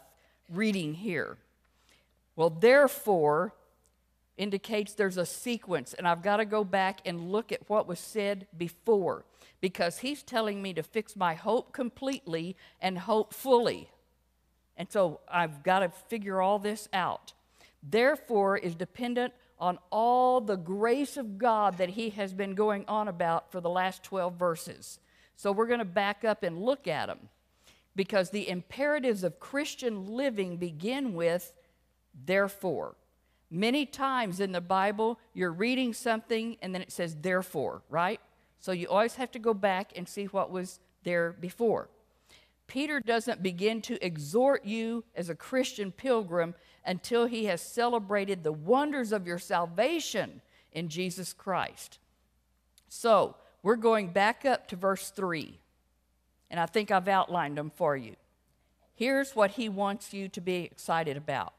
reading here? Well, therefore indicates there's a sequence, and I've got to go back and look at what was said before because he's telling me to fix my hope completely and hope fully. And so I've got to figure all this out. Therefore, is dependent on all the grace of God that he has been going on about for the last 12 verses. So we're going to back up and look at them because the imperatives of Christian living begin with therefore. Many times in the Bible, you're reading something and then it says therefore, right? So you always have to go back and see what was there before. Peter doesn't begin to exhort you as a Christian pilgrim until he has celebrated the wonders of your salvation in Jesus Christ. So, we're going back up to verse 3, and I think I've outlined them for you. Here's what he wants you to be excited about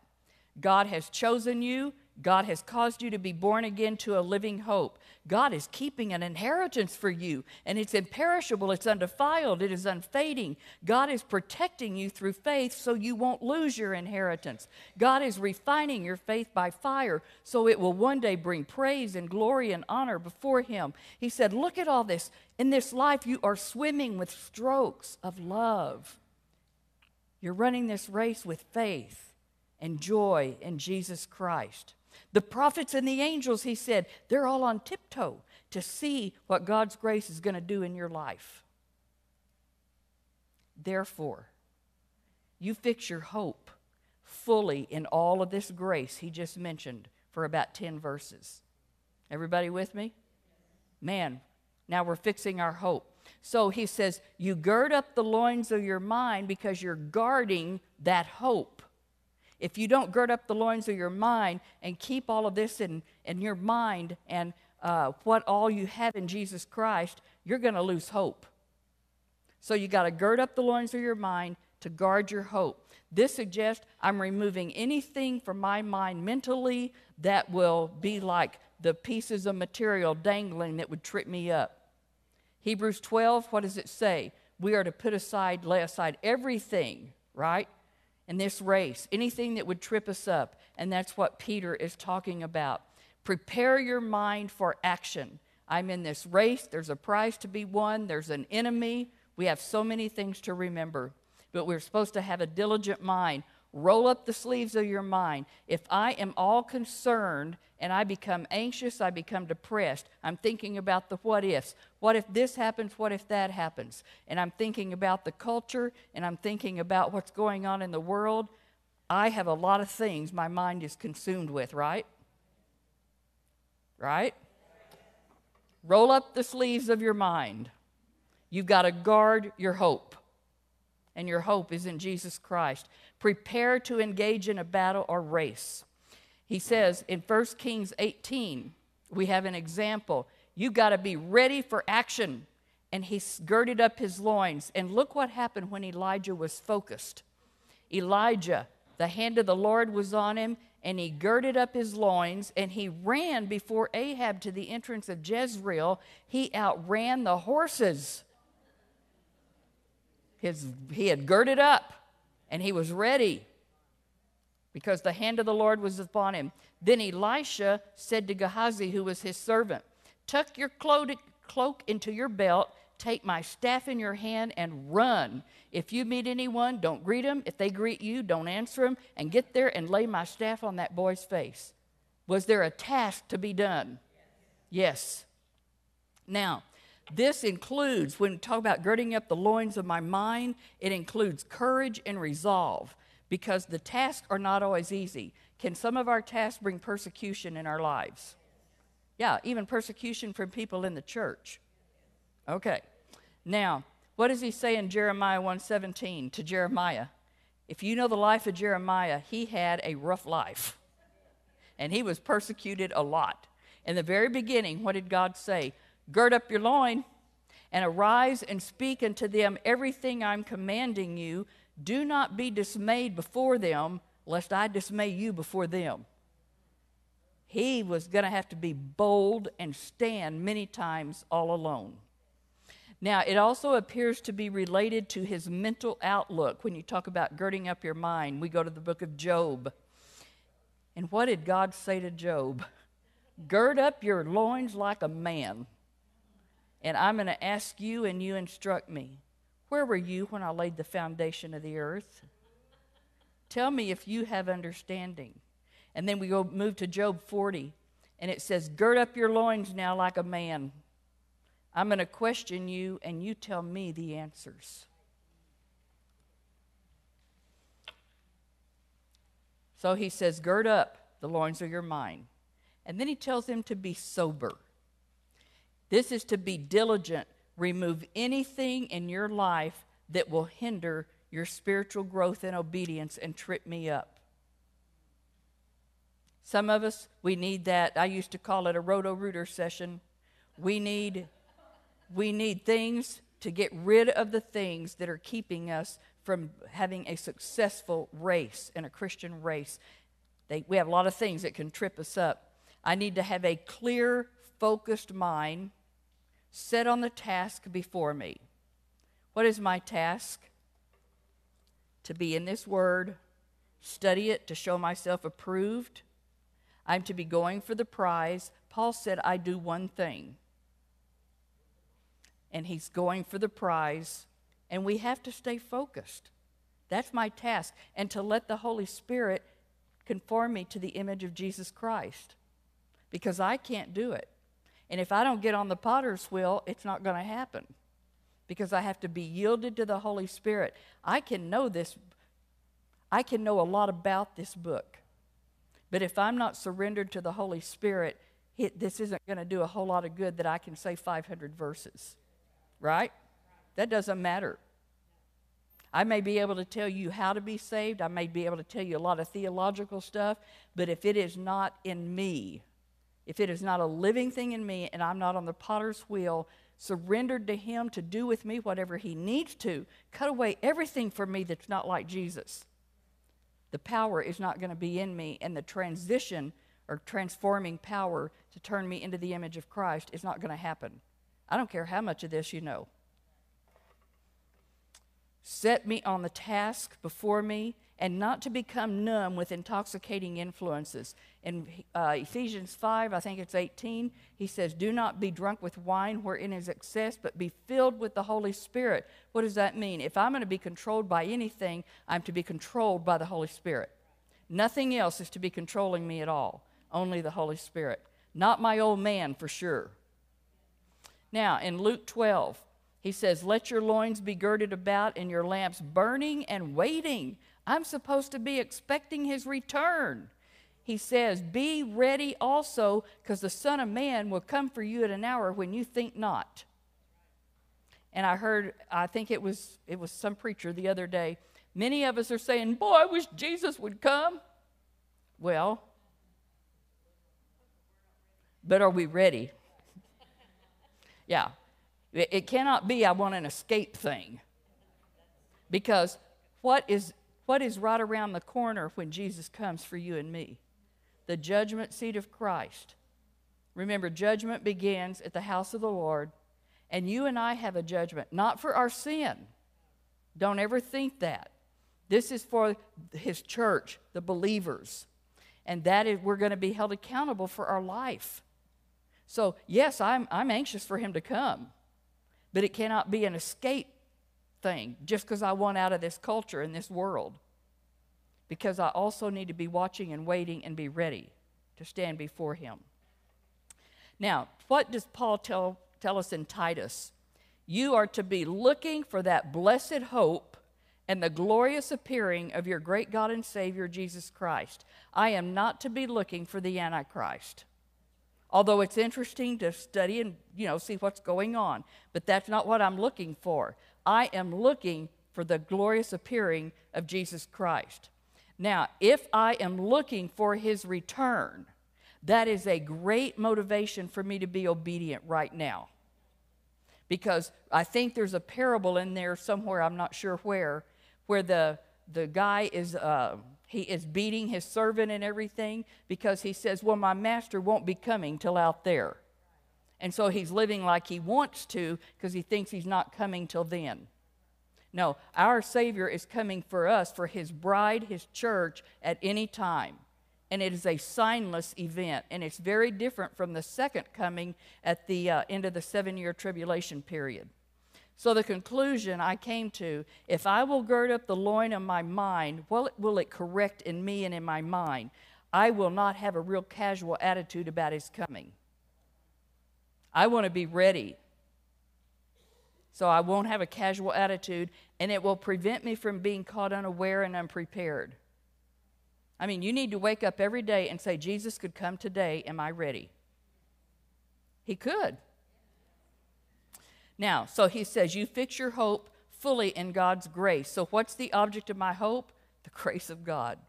God has chosen you, God has caused you to be born again to a living hope. God is keeping an inheritance for you, and it's imperishable, it's undefiled, it is unfading. God is protecting you through faith so you won't lose your inheritance. God is refining your faith by fire so it will one day bring praise and glory and honor before Him. He said, Look at all this. In this life, you are swimming with strokes of love. You're running this race with faith and joy in Jesus Christ. The prophets and the angels, he said, they're all on tiptoe to see what God's grace is going to do in your life. Therefore, you fix your hope fully in all of this grace he just mentioned for about 10 verses. Everybody with me? Man, now we're fixing our hope. So he says, You gird up the loins of your mind because you're guarding that hope. If you don't gird up the loins of your mind and keep all of this in, in your mind and uh, what all you have in Jesus Christ, you're going to lose hope. So you got to gird up the loins of your mind to guard your hope. This suggests I'm removing anything from my mind mentally that will be like the pieces of material dangling that would trip me up. Hebrews 12, what does it say? We are to put aside, lay aside everything, right? In this race, anything that would trip us up. And that's what Peter is talking about. Prepare your mind for action. I'm in this race. There's a prize to be won, there's an enemy. We have so many things to remember, but we're supposed to have a diligent mind. Roll up the sleeves of your mind. If I am all concerned and I become anxious, I become depressed, I'm thinking about the what ifs. What if this happens? What if that happens? And I'm thinking about the culture and I'm thinking about what's going on in the world. I have a lot of things my mind is consumed with, right? Right? Roll up the sleeves of your mind. You've got to guard your hope. And your hope is in Jesus Christ. Prepare to engage in a battle or race. He says in 1 Kings 18, we have an example. You got to be ready for action. And he girded up his loins. And look what happened when Elijah was focused. Elijah, the hand of the Lord was on him, and he girded up his loins, and he ran before Ahab to the entrance of Jezreel. He outran the horses. His, he had girded up, and he was ready because the hand of the Lord was upon him. Then Elisha said to Gehazi, who was his servant, Tuck your cloak into your belt, take my staff in your hand, and run. If you meet anyone, don't greet them. If they greet you, don't answer them, and get there and lay my staff on that boy's face. Was there a task to be done? Yes. Now, this includes, when we talk about girding up the loins of my mind, it includes courage and resolve because the tasks are not always easy. Can some of our tasks bring persecution in our lives? Yeah, even persecution from people in the church. Okay. Now, what does he say in Jeremiah 1:17 to Jeremiah? If you know the life of Jeremiah, he had a rough life. And he was persecuted a lot. In the very beginning, what did God say? Gird up your loin and arise and speak unto them everything I'm commanding you do not be dismayed before them, lest I dismay you before them. He was going to have to be bold and stand many times all alone. Now, it also appears to be related to his mental outlook. When you talk about girding up your mind, we go to the book of Job. And what did God say to Job? Gird up your loins like a man, and I'm going to ask you, and you instruct me. Where were you when I laid the foundation of the earth? Tell me if you have understanding. And then we go move to Job 40, and it says, Gird up your loins now like a man. I'm going to question you, and you tell me the answers. So he says, Gird up the loins of your mind. And then he tells them to be sober. This is to be diligent remove anything in your life that will hinder your spiritual growth and obedience and trip me up. Some of us, we need that. I used to call it a roto rooter session. We need, we need things to get rid of the things that are keeping us from having a successful race and a Christian race. They, we have a lot of things that can trip us up. I need to have a clear, focused mind set on the task before me. What is my task? To be in this word, study it to show myself approved. I'm to be going for the prize. Paul said, I do one thing. And he's going for the prize, and we have to stay focused. That's my task, and to let the Holy Spirit conform me to the image of Jesus Christ because I can't do it. And if I don't get on the potter's wheel, it's not going to happen because I have to be yielded to the Holy Spirit. I can know this, I can know a lot about this book. But if I'm not surrendered to the Holy Spirit, it, this isn't going to do a whole lot of good that I can say 500 verses. Right? That doesn't matter. I may be able to tell you how to be saved. I may be able to tell you a lot of theological stuff. But if it is not in me, if it is not a living thing in me and I'm not on the potter's wheel, surrendered to Him to do with me whatever He needs to, cut away everything from me that's not like Jesus, the power is not going to be in me, and the transition or transforming power to turn me into the image of Christ is not going to happen. I don't care how much of this you know. Set me on the task before me and not to become numb with intoxicating influences. In uh, Ephesians 5, I think it's 18, he says, Do not be drunk with wine wherein is excess, but be filled with the Holy Spirit. What does that mean? If I'm going to be controlled by anything, I'm to be controlled by the Holy Spirit. Nothing else is to be controlling me at all, only the Holy Spirit. Not my old man, for sure. Now, in Luke 12, he says, Let your loins be girded about and your lamps burning and waiting I'm supposed to be expecting his return. He says, Be ready also, because the Son of Man will come for you at an hour when you think not. And I heard, I think it was it was some preacher the other day. Many of us are saying, Boy, I wish Jesus would come. Well, but are we ready? yeah. It, it cannot be I want an escape thing. Because what is what is right around the corner when Jesus comes for you and me? The judgment seat of Christ. Remember, judgment begins at the house of the Lord, and you and I have a judgment, not for our sin. Don't ever think that. This is for his church, the believers. And that is, we're going to be held accountable for our life. So, yes, I'm, I'm anxious for him to come, but it cannot be an escape thing just because I want out of this culture and this world. Because I also need to be watching and waiting and be ready to stand before Him. Now, what does Paul tell, tell us in Titus? You are to be looking for that blessed hope and the glorious appearing of your great God and Savior, Jesus Christ. I am not to be looking for the Antichrist. Although it's interesting to study and you know see what's going on, but that's not what I'm looking for. I am looking for the glorious appearing of Jesus Christ. Now, if I am looking for his return, that is a great motivation for me to be obedient right now. Because I think there's a parable in there somewhere, I'm not sure where, where the, the guy is, uh, he is beating his servant and everything because he says, Well, my master won't be coming till out there. And so he's living like he wants to because he thinks he's not coming till then. No, our Savior is coming for us, for his bride, his church, at any time. And it is a signless event. And it's very different from the second coming at the uh, end of the seven year tribulation period. So, the conclusion I came to if I will gird up the loin of my mind, what will it correct in me and in my mind? I will not have a real casual attitude about his coming. I want to be ready. So I won't have a casual attitude, and it will prevent me from being caught unaware and unprepared. I mean, you need to wake up every day and say, Jesus could come today. Am I ready? He could. Now, so he says, You fix your hope fully in God's grace. So, what's the object of my hope? The grace of God.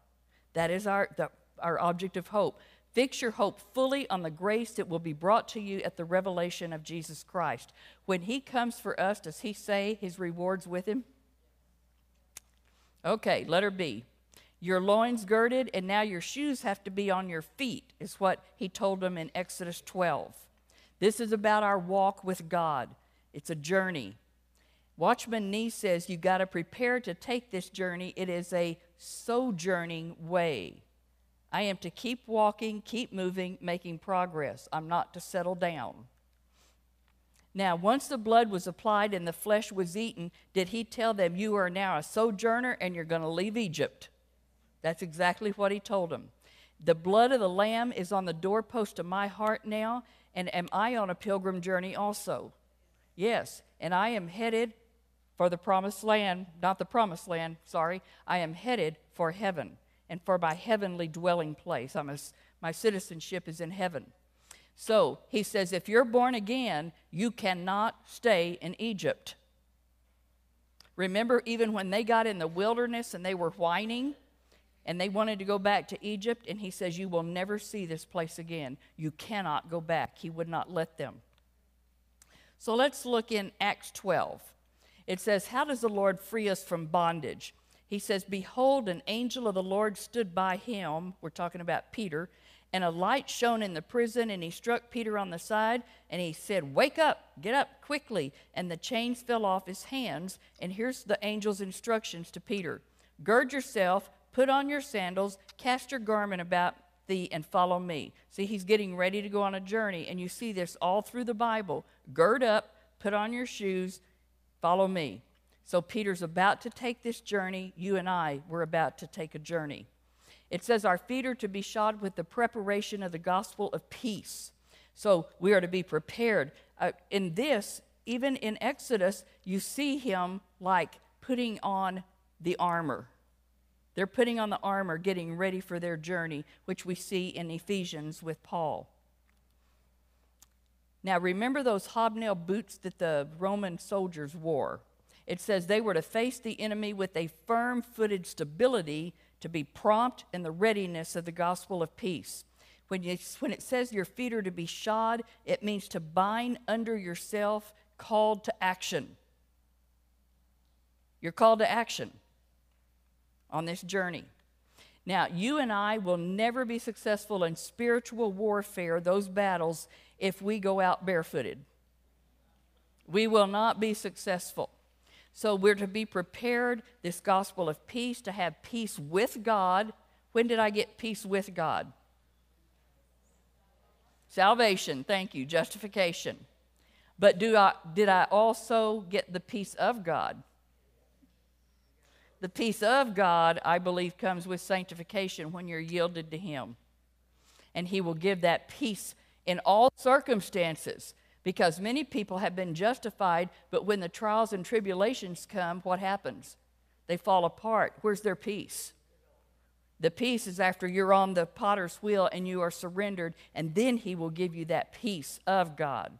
That is our, the, our object of hope. Fix your hope fully on the grace that will be brought to you at the revelation of Jesus Christ. When He comes for us, does He say His rewards with Him? Okay, letter B. Your loins girded, and now your shoes have to be on your feet, is what He told them in Exodus 12. This is about our walk with God, it's a journey. Watchman Nee says you've got to prepare to take this journey. It is a sojourning way. I am to keep walking, keep moving, making progress. I'm not to settle down. Now, once the blood was applied and the flesh was eaten, did he tell them, You are now a sojourner and you're going to leave Egypt? That's exactly what he told them. The blood of the Lamb is on the doorpost of my heart now, and am I on a pilgrim journey also? Yes, and I am headed for the promised land, not the promised land, sorry. I am headed for heaven and for my heavenly dwelling place. I'm a, my citizenship is in heaven. So he says, if you're born again, you cannot stay in Egypt. Remember, even when they got in the wilderness and they were whining and they wanted to go back to Egypt, and he says, You will never see this place again. You cannot go back. He would not let them. So let's look in Acts 12. It says, How does the Lord free us from bondage? He says, Behold, an angel of the Lord stood by him. We're talking about Peter. And a light shone in the prison, and he struck Peter on the side, and he said, Wake up, get up quickly. And the chains fell off his hands. And here's the angel's instructions to Peter Gird yourself, put on your sandals, cast your garment about thee, and follow me. See, he's getting ready to go on a journey, and you see this all through the Bible. Gird up, put on your shoes, follow me. So Peter's about to take this journey. You and I, we're about to take a journey. It says, Our feet are to be shod with the preparation of the gospel of peace. So we are to be prepared. Uh, in this, even in Exodus, you see him like putting on the armor. They're putting on the armor, getting ready for their journey, which we see in Ephesians with Paul. Now, remember those hobnail boots that the Roman soldiers wore? It says they were to face the enemy with a firm footed stability to be prompt in the readiness of the gospel of peace. When, you, when it says your feet are to be shod, it means to bind under yourself, called to action. You're called to action on this journey. Now, you and I will never be successful in spiritual warfare, those battles, if we go out barefooted. We will not be successful. So we're to be prepared, this gospel of peace, to have peace with God. When did I get peace with God? Salvation, thank you, justification. But do I, did I also get the peace of God? The peace of God, I believe, comes with sanctification when you're yielded to Him. And He will give that peace in all circumstances. Because many people have been justified, but when the trials and tribulations come, what happens? They fall apart. Where's their peace? The peace is after you're on the potter's wheel and you are surrendered, and then he will give you that peace of God.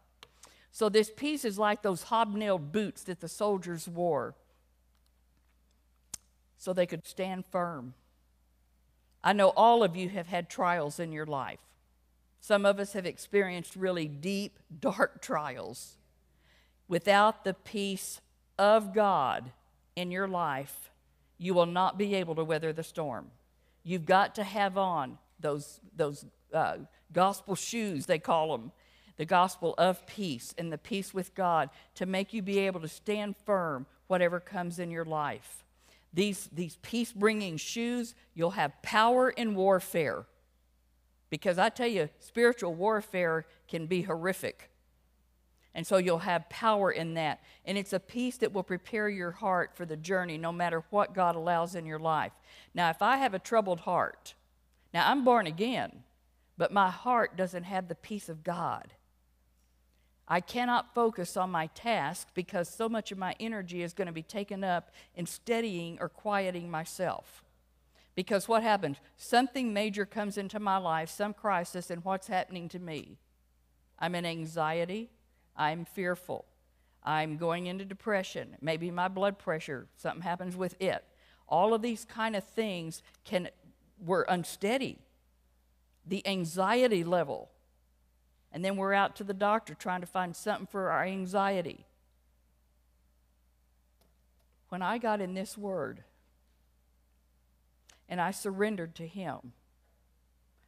So, this peace is like those hobnailed boots that the soldiers wore so they could stand firm. I know all of you have had trials in your life. Some of us have experienced really deep, dark trials. Without the peace of God in your life, you will not be able to weather the storm. You've got to have on those, those uh, gospel shoes, they call them, the gospel of peace and the peace with God to make you be able to stand firm whatever comes in your life. These, these peace bringing shoes, you'll have power in warfare. Because I tell you, spiritual warfare can be horrific. And so you'll have power in that. And it's a peace that will prepare your heart for the journey no matter what God allows in your life. Now, if I have a troubled heart, now I'm born again, but my heart doesn't have the peace of God. I cannot focus on my task because so much of my energy is going to be taken up in steadying or quieting myself. Because what happens? Something major comes into my life, some crisis, and what's happening to me? I'm in anxiety. I'm fearful. I'm going into depression. Maybe my blood pressure, something happens with it. All of these kind of things can were unsteady. The anxiety level. And then we're out to the doctor trying to find something for our anxiety. When I got in this word and I surrendered to him,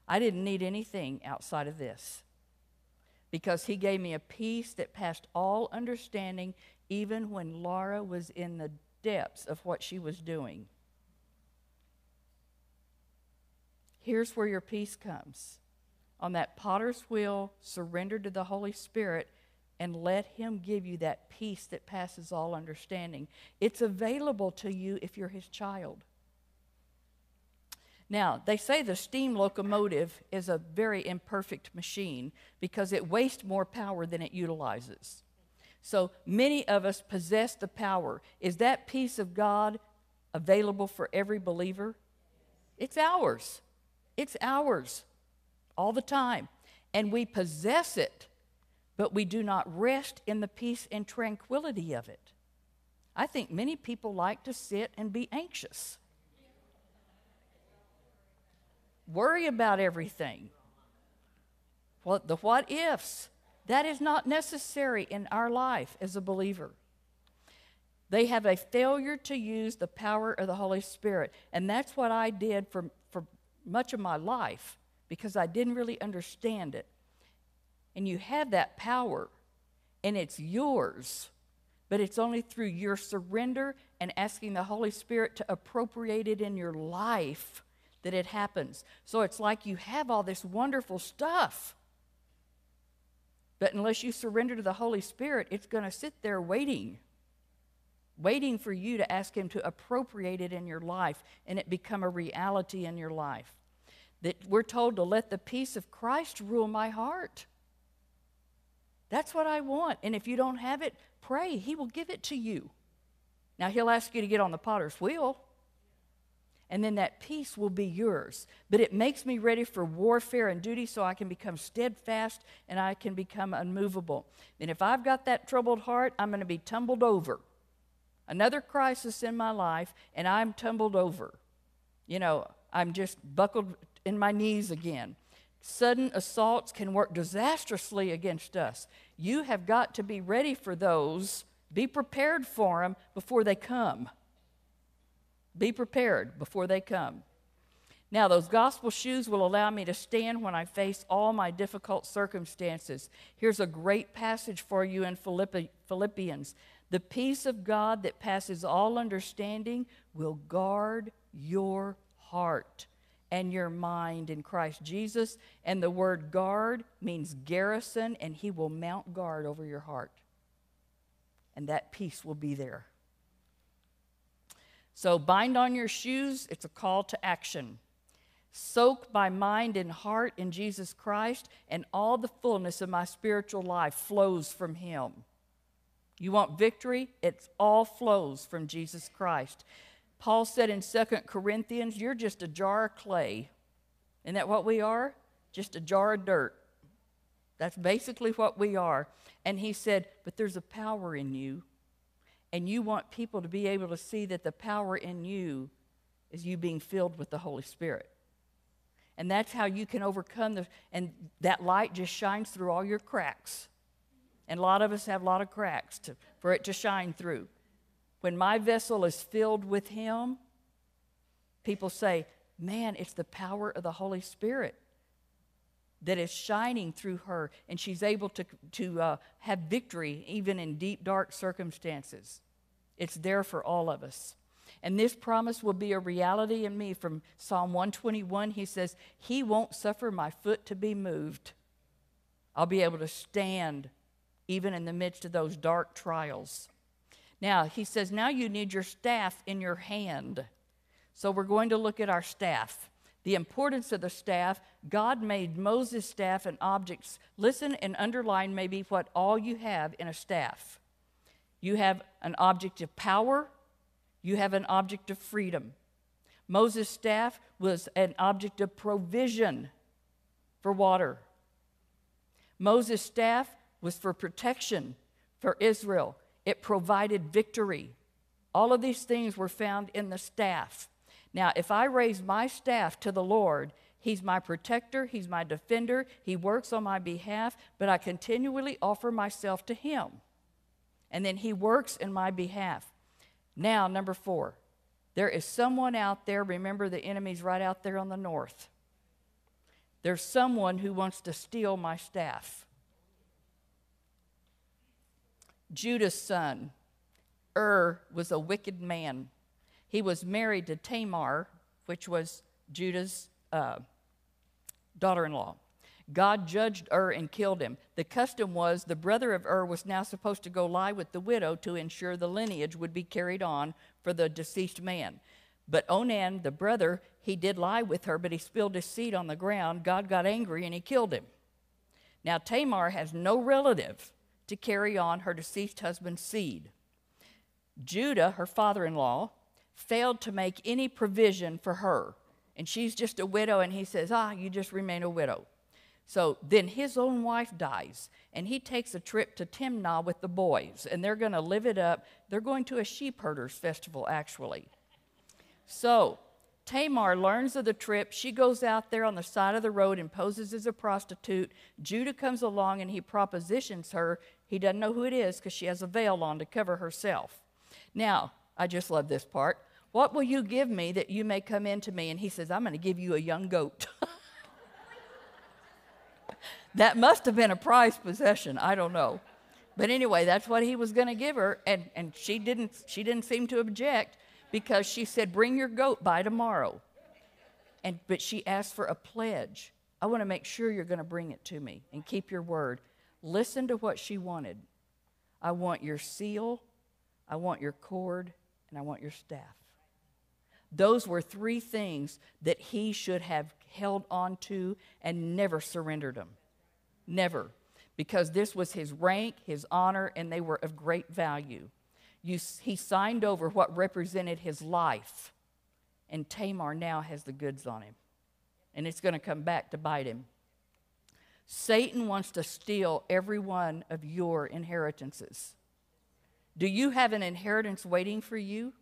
I didn't need anything outside of this because he gave me a peace that passed all understanding, even when Laura was in the depths of what she was doing. Here's where your peace comes on that potter's wheel, surrender to the Holy Spirit, and let Him give you that peace that passes all understanding. It's available to you if you're His child. Now, they say the steam locomotive is a very imperfect machine because it wastes more power than it utilizes. So many of us possess the power. Is that peace of God available for every believer? It's ours. It's ours all the time. And we possess it, but we do not rest in the peace and tranquility of it. I think many people like to sit and be anxious worry about everything. What the what ifs. That is not necessary in our life as a believer. They have a failure to use the power of the Holy Spirit. And that's what I did for, for much of my life because I didn't really understand it. And you have that power, and it's yours, but it's only through your surrender and asking the Holy Spirit to appropriate it in your life that it happens. So it's like you have all this wonderful stuff. But unless you surrender to the Holy Spirit, it's going to sit there waiting, waiting for you to ask Him to appropriate it in your life and it become a reality in your life. That we're told to let the peace of Christ rule my heart. That's what I want. And if you don't have it, pray. He will give it to you. Now, He'll ask you to get on the potter's wheel and then that peace will be yours. But it makes me ready for warfare and duty so I can become steadfast and I can become unmovable. And if I've got that troubled heart, I'm going to be tumbled over. Another crisis in my life, and I'm tumbled over. You know, I'm just buckled in my knees again. Sudden assaults can work disastrously against us. You have got to be ready for those, be prepared for them before they come. Be prepared before they come. Now, those gospel shoes will allow me to stand when I face all my difficult circumstances. Here's a great passage for you in Philippians. The peace of God that passes all understanding will guard your heart and your mind in Christ Jesus. And the word guard means garrison, and He will mount guard over your heart. And that peace will be there. So bind on your shoes, it's a call to action. Soak my mind and heart in Jesus Christ, and all the fullness of my spiritual life flows from Him. You want victory? It all flows from Jesus Christ. Paul said in Second Corinthians, You're just a jar of clay. Isn't that what we are? Just a jar of dirt. That's basically what we are. And he said, But there's a power in you and you want people to be able to see that the power in you is you being filled with the Holy Spirit. And that's how you can overcome the, and that light just shines through all your cracks. And a lot of us have a lot of cracks to, for it to shine through. When my vessel is filled with Him, people say, Man, it's the power of the Holy Spirit that is shining through her, and she's able to, to uh, have victory even in deep, dark circumstances. It's there for all of us. And this promise will be a reality in me. From Psalm 121, he says, He won't suffer my foot to be moved. I'll be able to stand even in the midst of those dark trials. Now, he says, Now you need your staff in your hand. So we're going to look at our staff the importance of the staff. God made Moses' staff and objects. Listen and underline maybe what all you have in a staff. You have an object of power, you have an object of freedom. Moses' staff was an object of provision for water. Moses' staff was for protection for Israel. it provided victory. All of these things were found in the staff. Now, if I raise my staff to the Lord, He's my protector, He's my defender, He works on my behalf, but I continually offer myself to Him. And then He works in my behalf. Now, number four, there is someone out there, remember the enemy's right out there on the north. There's someone who wants to steal my staff. Judah's son, Ur, was a wicked man. He was married to Tamar, which was Judah's uh, daughter in law. God judged Ur and killed him. The custom was the brother of Ur was now supposed to go lie with the widow to ensure the lineage would be carried on for the deceased man. But Onan, the brother, he did lie with her, but he spilled his seed on the ground. God got angry and he killed him. Now, Tamar has no relative to carry on her deceased husband's seed. Judah, her father in law, failed to make any provision for her. And she's just a widow, and he says, Ah, you just remain a widow. So then his own wife dies, and he takes a trip to Timnah with the boys, and they're going to live it up. They're going to a sheep herders festival, actually. So Tamar learns of the trip. She goes out there on the side of the road and poses as a prostitute. Judah comes along and he propositions her. He doesn't know who it is because she has a veil on to cover herself. Now, I just love this part. What will you give me that you may come in to me? And he says, I'm going to give you a young goat. that must have been a prized possession. I don't know. But anyway, that's what he was going to give her. And, and she, didn't, she didn't seem to object because she said, Bring your goat by tomorrow. And, but she asked for a pledge. I want to make sure you're going to bring it to me and keep your word. Listen to what she wanted. I want your seal, I want your cord, and I want your staff. Those were three things that he should have held on to and never surrendered them. Never. Because this was his rank, his honor, and they were of great value. You, he signed over what represented his life, and Tamar now has the goods on him. And it's going to come back to bite him. Satan wants to steal every one of your inheritances. Do you have an inheritance waiting for you?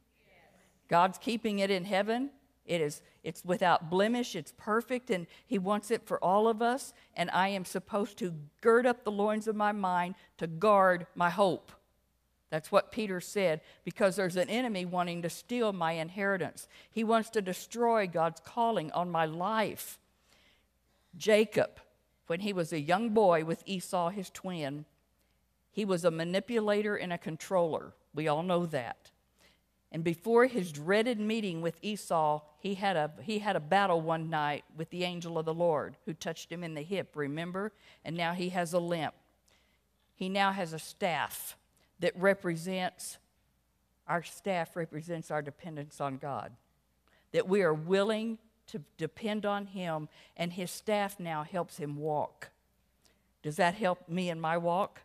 God's keeping it in heaven. It is it's without blemish, it's perfect and he wants it for all of us and I am supposed to gird up the loins of my mind to guard my hope. That's what Peter said, because there's an enemy wanting to steal my inheritance. He wants to destroy God's calling on my life. Jacob, when he was a young boy with Esau, his twin, he was a manipulator and a controller. We all know that. And before his dreaded meeting with Esau, he had, a, he had a battle one night with the angel of the Lord who touched him in the hip, remember? And now he has a limp. He now has a staff that represents, our staff represents our dependence on God. That we are willing to depend on Him, and His staff now helps him walk. Does that help me in my walk?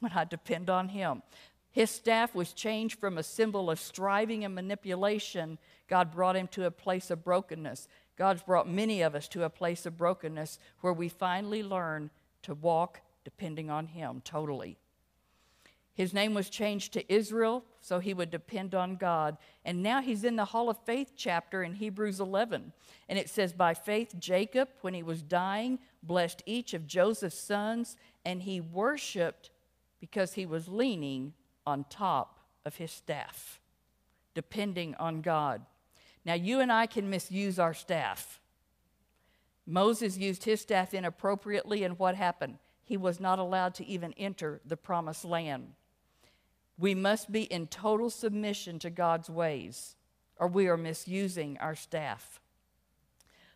When I depend on Him. His staff was changed from a symbol of striving and manipulation. God brought him to a place of brokenness. God's brought many of us to a place of brokenness where we finally learn to walk depending on Him totally. His name was changed to Israel, so he would depend on God. And now he's in the Hall of Faith chapter in Hebrews 11. And it says, By faith, Jacob, when he was dying, blessed each of Joseph's sons, and he worshiped because he was leaning on top of his staff, depending on God. Now, you and I can misuse our staff. Moses used his staff inappropriately, and what happened? He was not allowed to even enter the promised land. We must be in total submission to God's ways, or we are misusing our staff.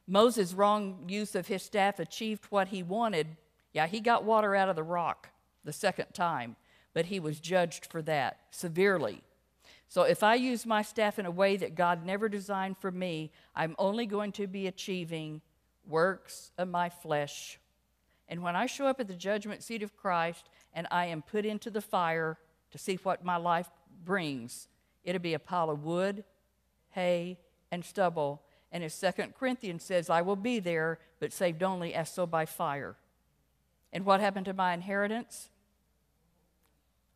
Moses' wrong use of his staff achieved what he wanted. Yeah, he got water out of the rock the second time, but he was judged for that severely. So if I use my staff in a way that God never designed for me, I'm only going to be achieving works of my flesh. And when I show up at the judgment seat of Christ and I am put into the fire, to see what my life brings, it'll be a pile of wood, hay, and stubble. And as Second Corinthians says, I will be there, but saved only as so by fire. And what happened to my inheritance?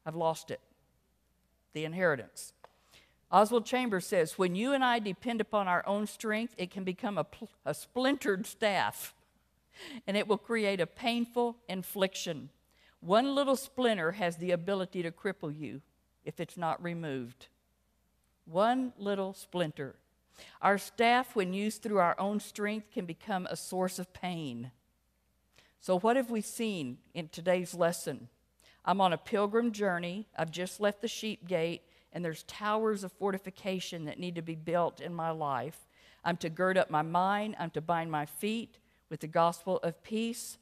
I've lost it. the inheritance. Oswald Chambers says, When you and I depend upon our own strength, it can become a, pl- a splintered staff, and it will create a painful infliction. One little splinter has the ability to cripple you if it's not removed. One little splinter. Our staff, when used through our own strength, can become a source of pain. So, what have we seen in today's lesson? I'm on a pilgrim journey. I've just left the sheep gate, and there's towers of fortification that need to be built in my life. I'm to gird up my mind, I'm to bind my feet with the gospel of peace,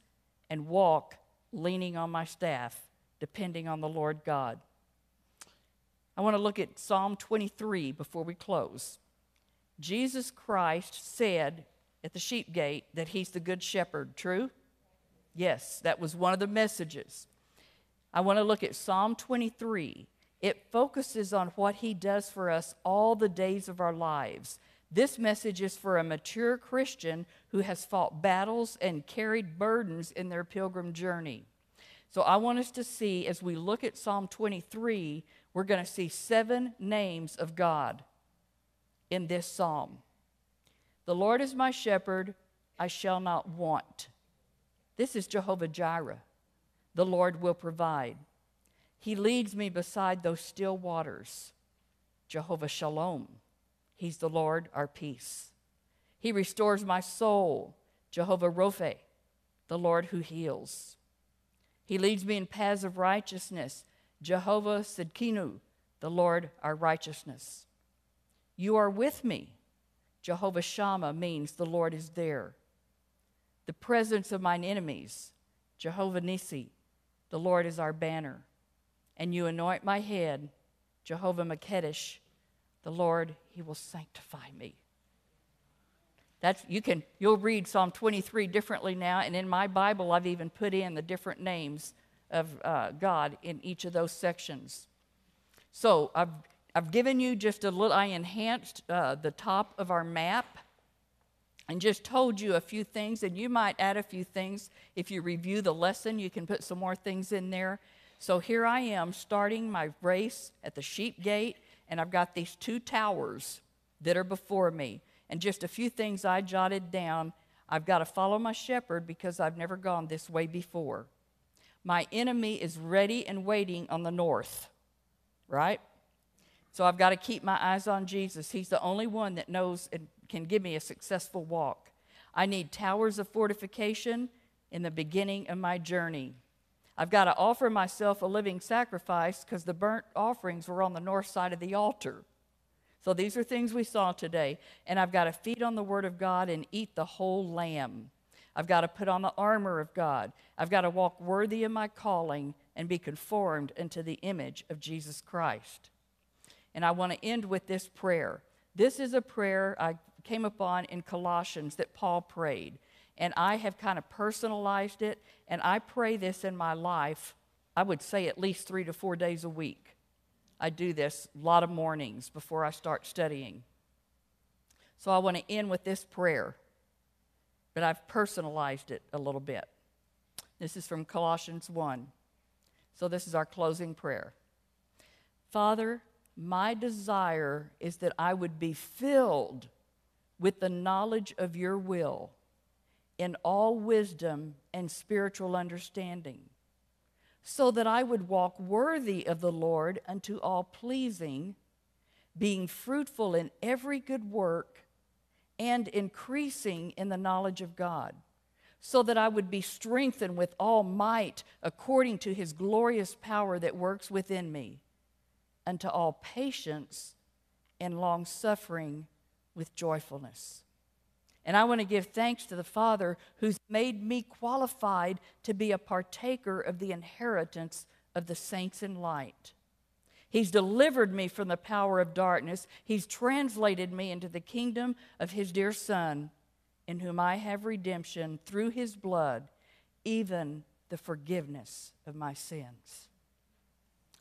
and walk leaning on my staff, depending on the Lord God. I want to look at Psalm 23 before we close. Jesus Christ said at the sheep gate that he's the good shepherd, true? Yes, that was one of the messages. I want to look at Psalm 23. It focuses on what he does for us all the days of our lives. This message is for a mature Christian who has fought battles and carried burdens in their pilgrim journey. So I want us to see, as we look at Psalm 23, we're going to see seven names of God in this psalm. The Lord is my shepherd, I shall not want. This is Jehovah Jireh. The Lord will provide. He leads me beside those still waters. Jehovah Shalom. He's the Lord, our peace. He restores my soul. Jehovah Rophe, the Lord who heals. He leads me in paths of righteousness. Jehovah Sidkenu, the Lord our righteousness. You are with me. Jehovah Shammah means the Lord is there. The presence of mine enemies. Jehovah Nissi, the Lord is our banner. And you anoint my head. Jehovah Makedesh, the Lord, he will sanctify me. That's you can you'll read Psalm 23 differently now, and in my Bible I've even put in the different names of uh, God in each of those sections. So I've I've given you just a little, I enhanced uh, the top of our map and just told you a few things, and you might add a few things. If you review the lesson, you can put some more things in there. So here I am starting my race at the sheep gate, and I've got these two towers that are before me. And just a few things I jotted down. I've got to follow my shepherd because I've never gone this way before. My enemy is ready and waiting on the north, right? So I've got to keep my eyes on Jesus. He's the only one that knows and can give me a successful walk. I need towers of fortification in the beginning of my journey. I've got to offer myself a living sacrifice because the burnt offerings were on the north side of the altar. So these are things we saw today. And I've got to feed on the Word of God and eat the whole lamb. I've got to put on the armor of God. I've got to walk worthy of my calling and be conformed into the image of Jesus Christ. And I want to end with this prayer. This is a prayer I came upon in Colossians that Paul prayed. And I have kind of personalized it. And I pray this in my life, I would say at least three to four days a week. I do this a lot of mornings before I start studying. So I want to end with this prayer, but I've personalized it a little bit. This is from Colossians 1. So this is our closing prayer. Father, my desire is that I would be filled with the knowledge of your will in all wisdom and spiritual understanding, so that I would walk worthy of the Lord unto all pleasing, being fruitful in every good work and increasing in the knowledge of God, so that I would be strengthened with all might according to his glorious power that works within me unto all patience and long suffering with joyfulness. And I want to give thanks to the Father who's made me qualified to be a partaker of the inheritance of the saints in light. He's delivered me from the power of darkness. He's translated me into the kingdom of His dear Son, in whom I have redemption through His blood, even the forgiveness of my sins.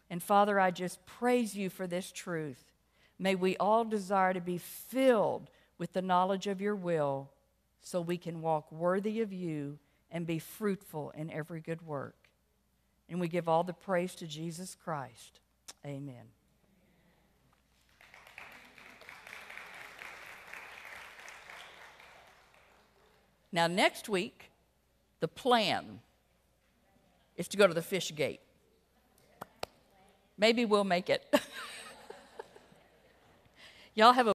And Father, I just praise you for this truth. May we all desire to be filled with the knowledge of your will so we can walk worthy of you and be fruitful in every good work. And we give all the praise to Jesus Christ. Amen. Now, next week, the plan is to go to the fish gate. Maybe we'll make it. Y'all have a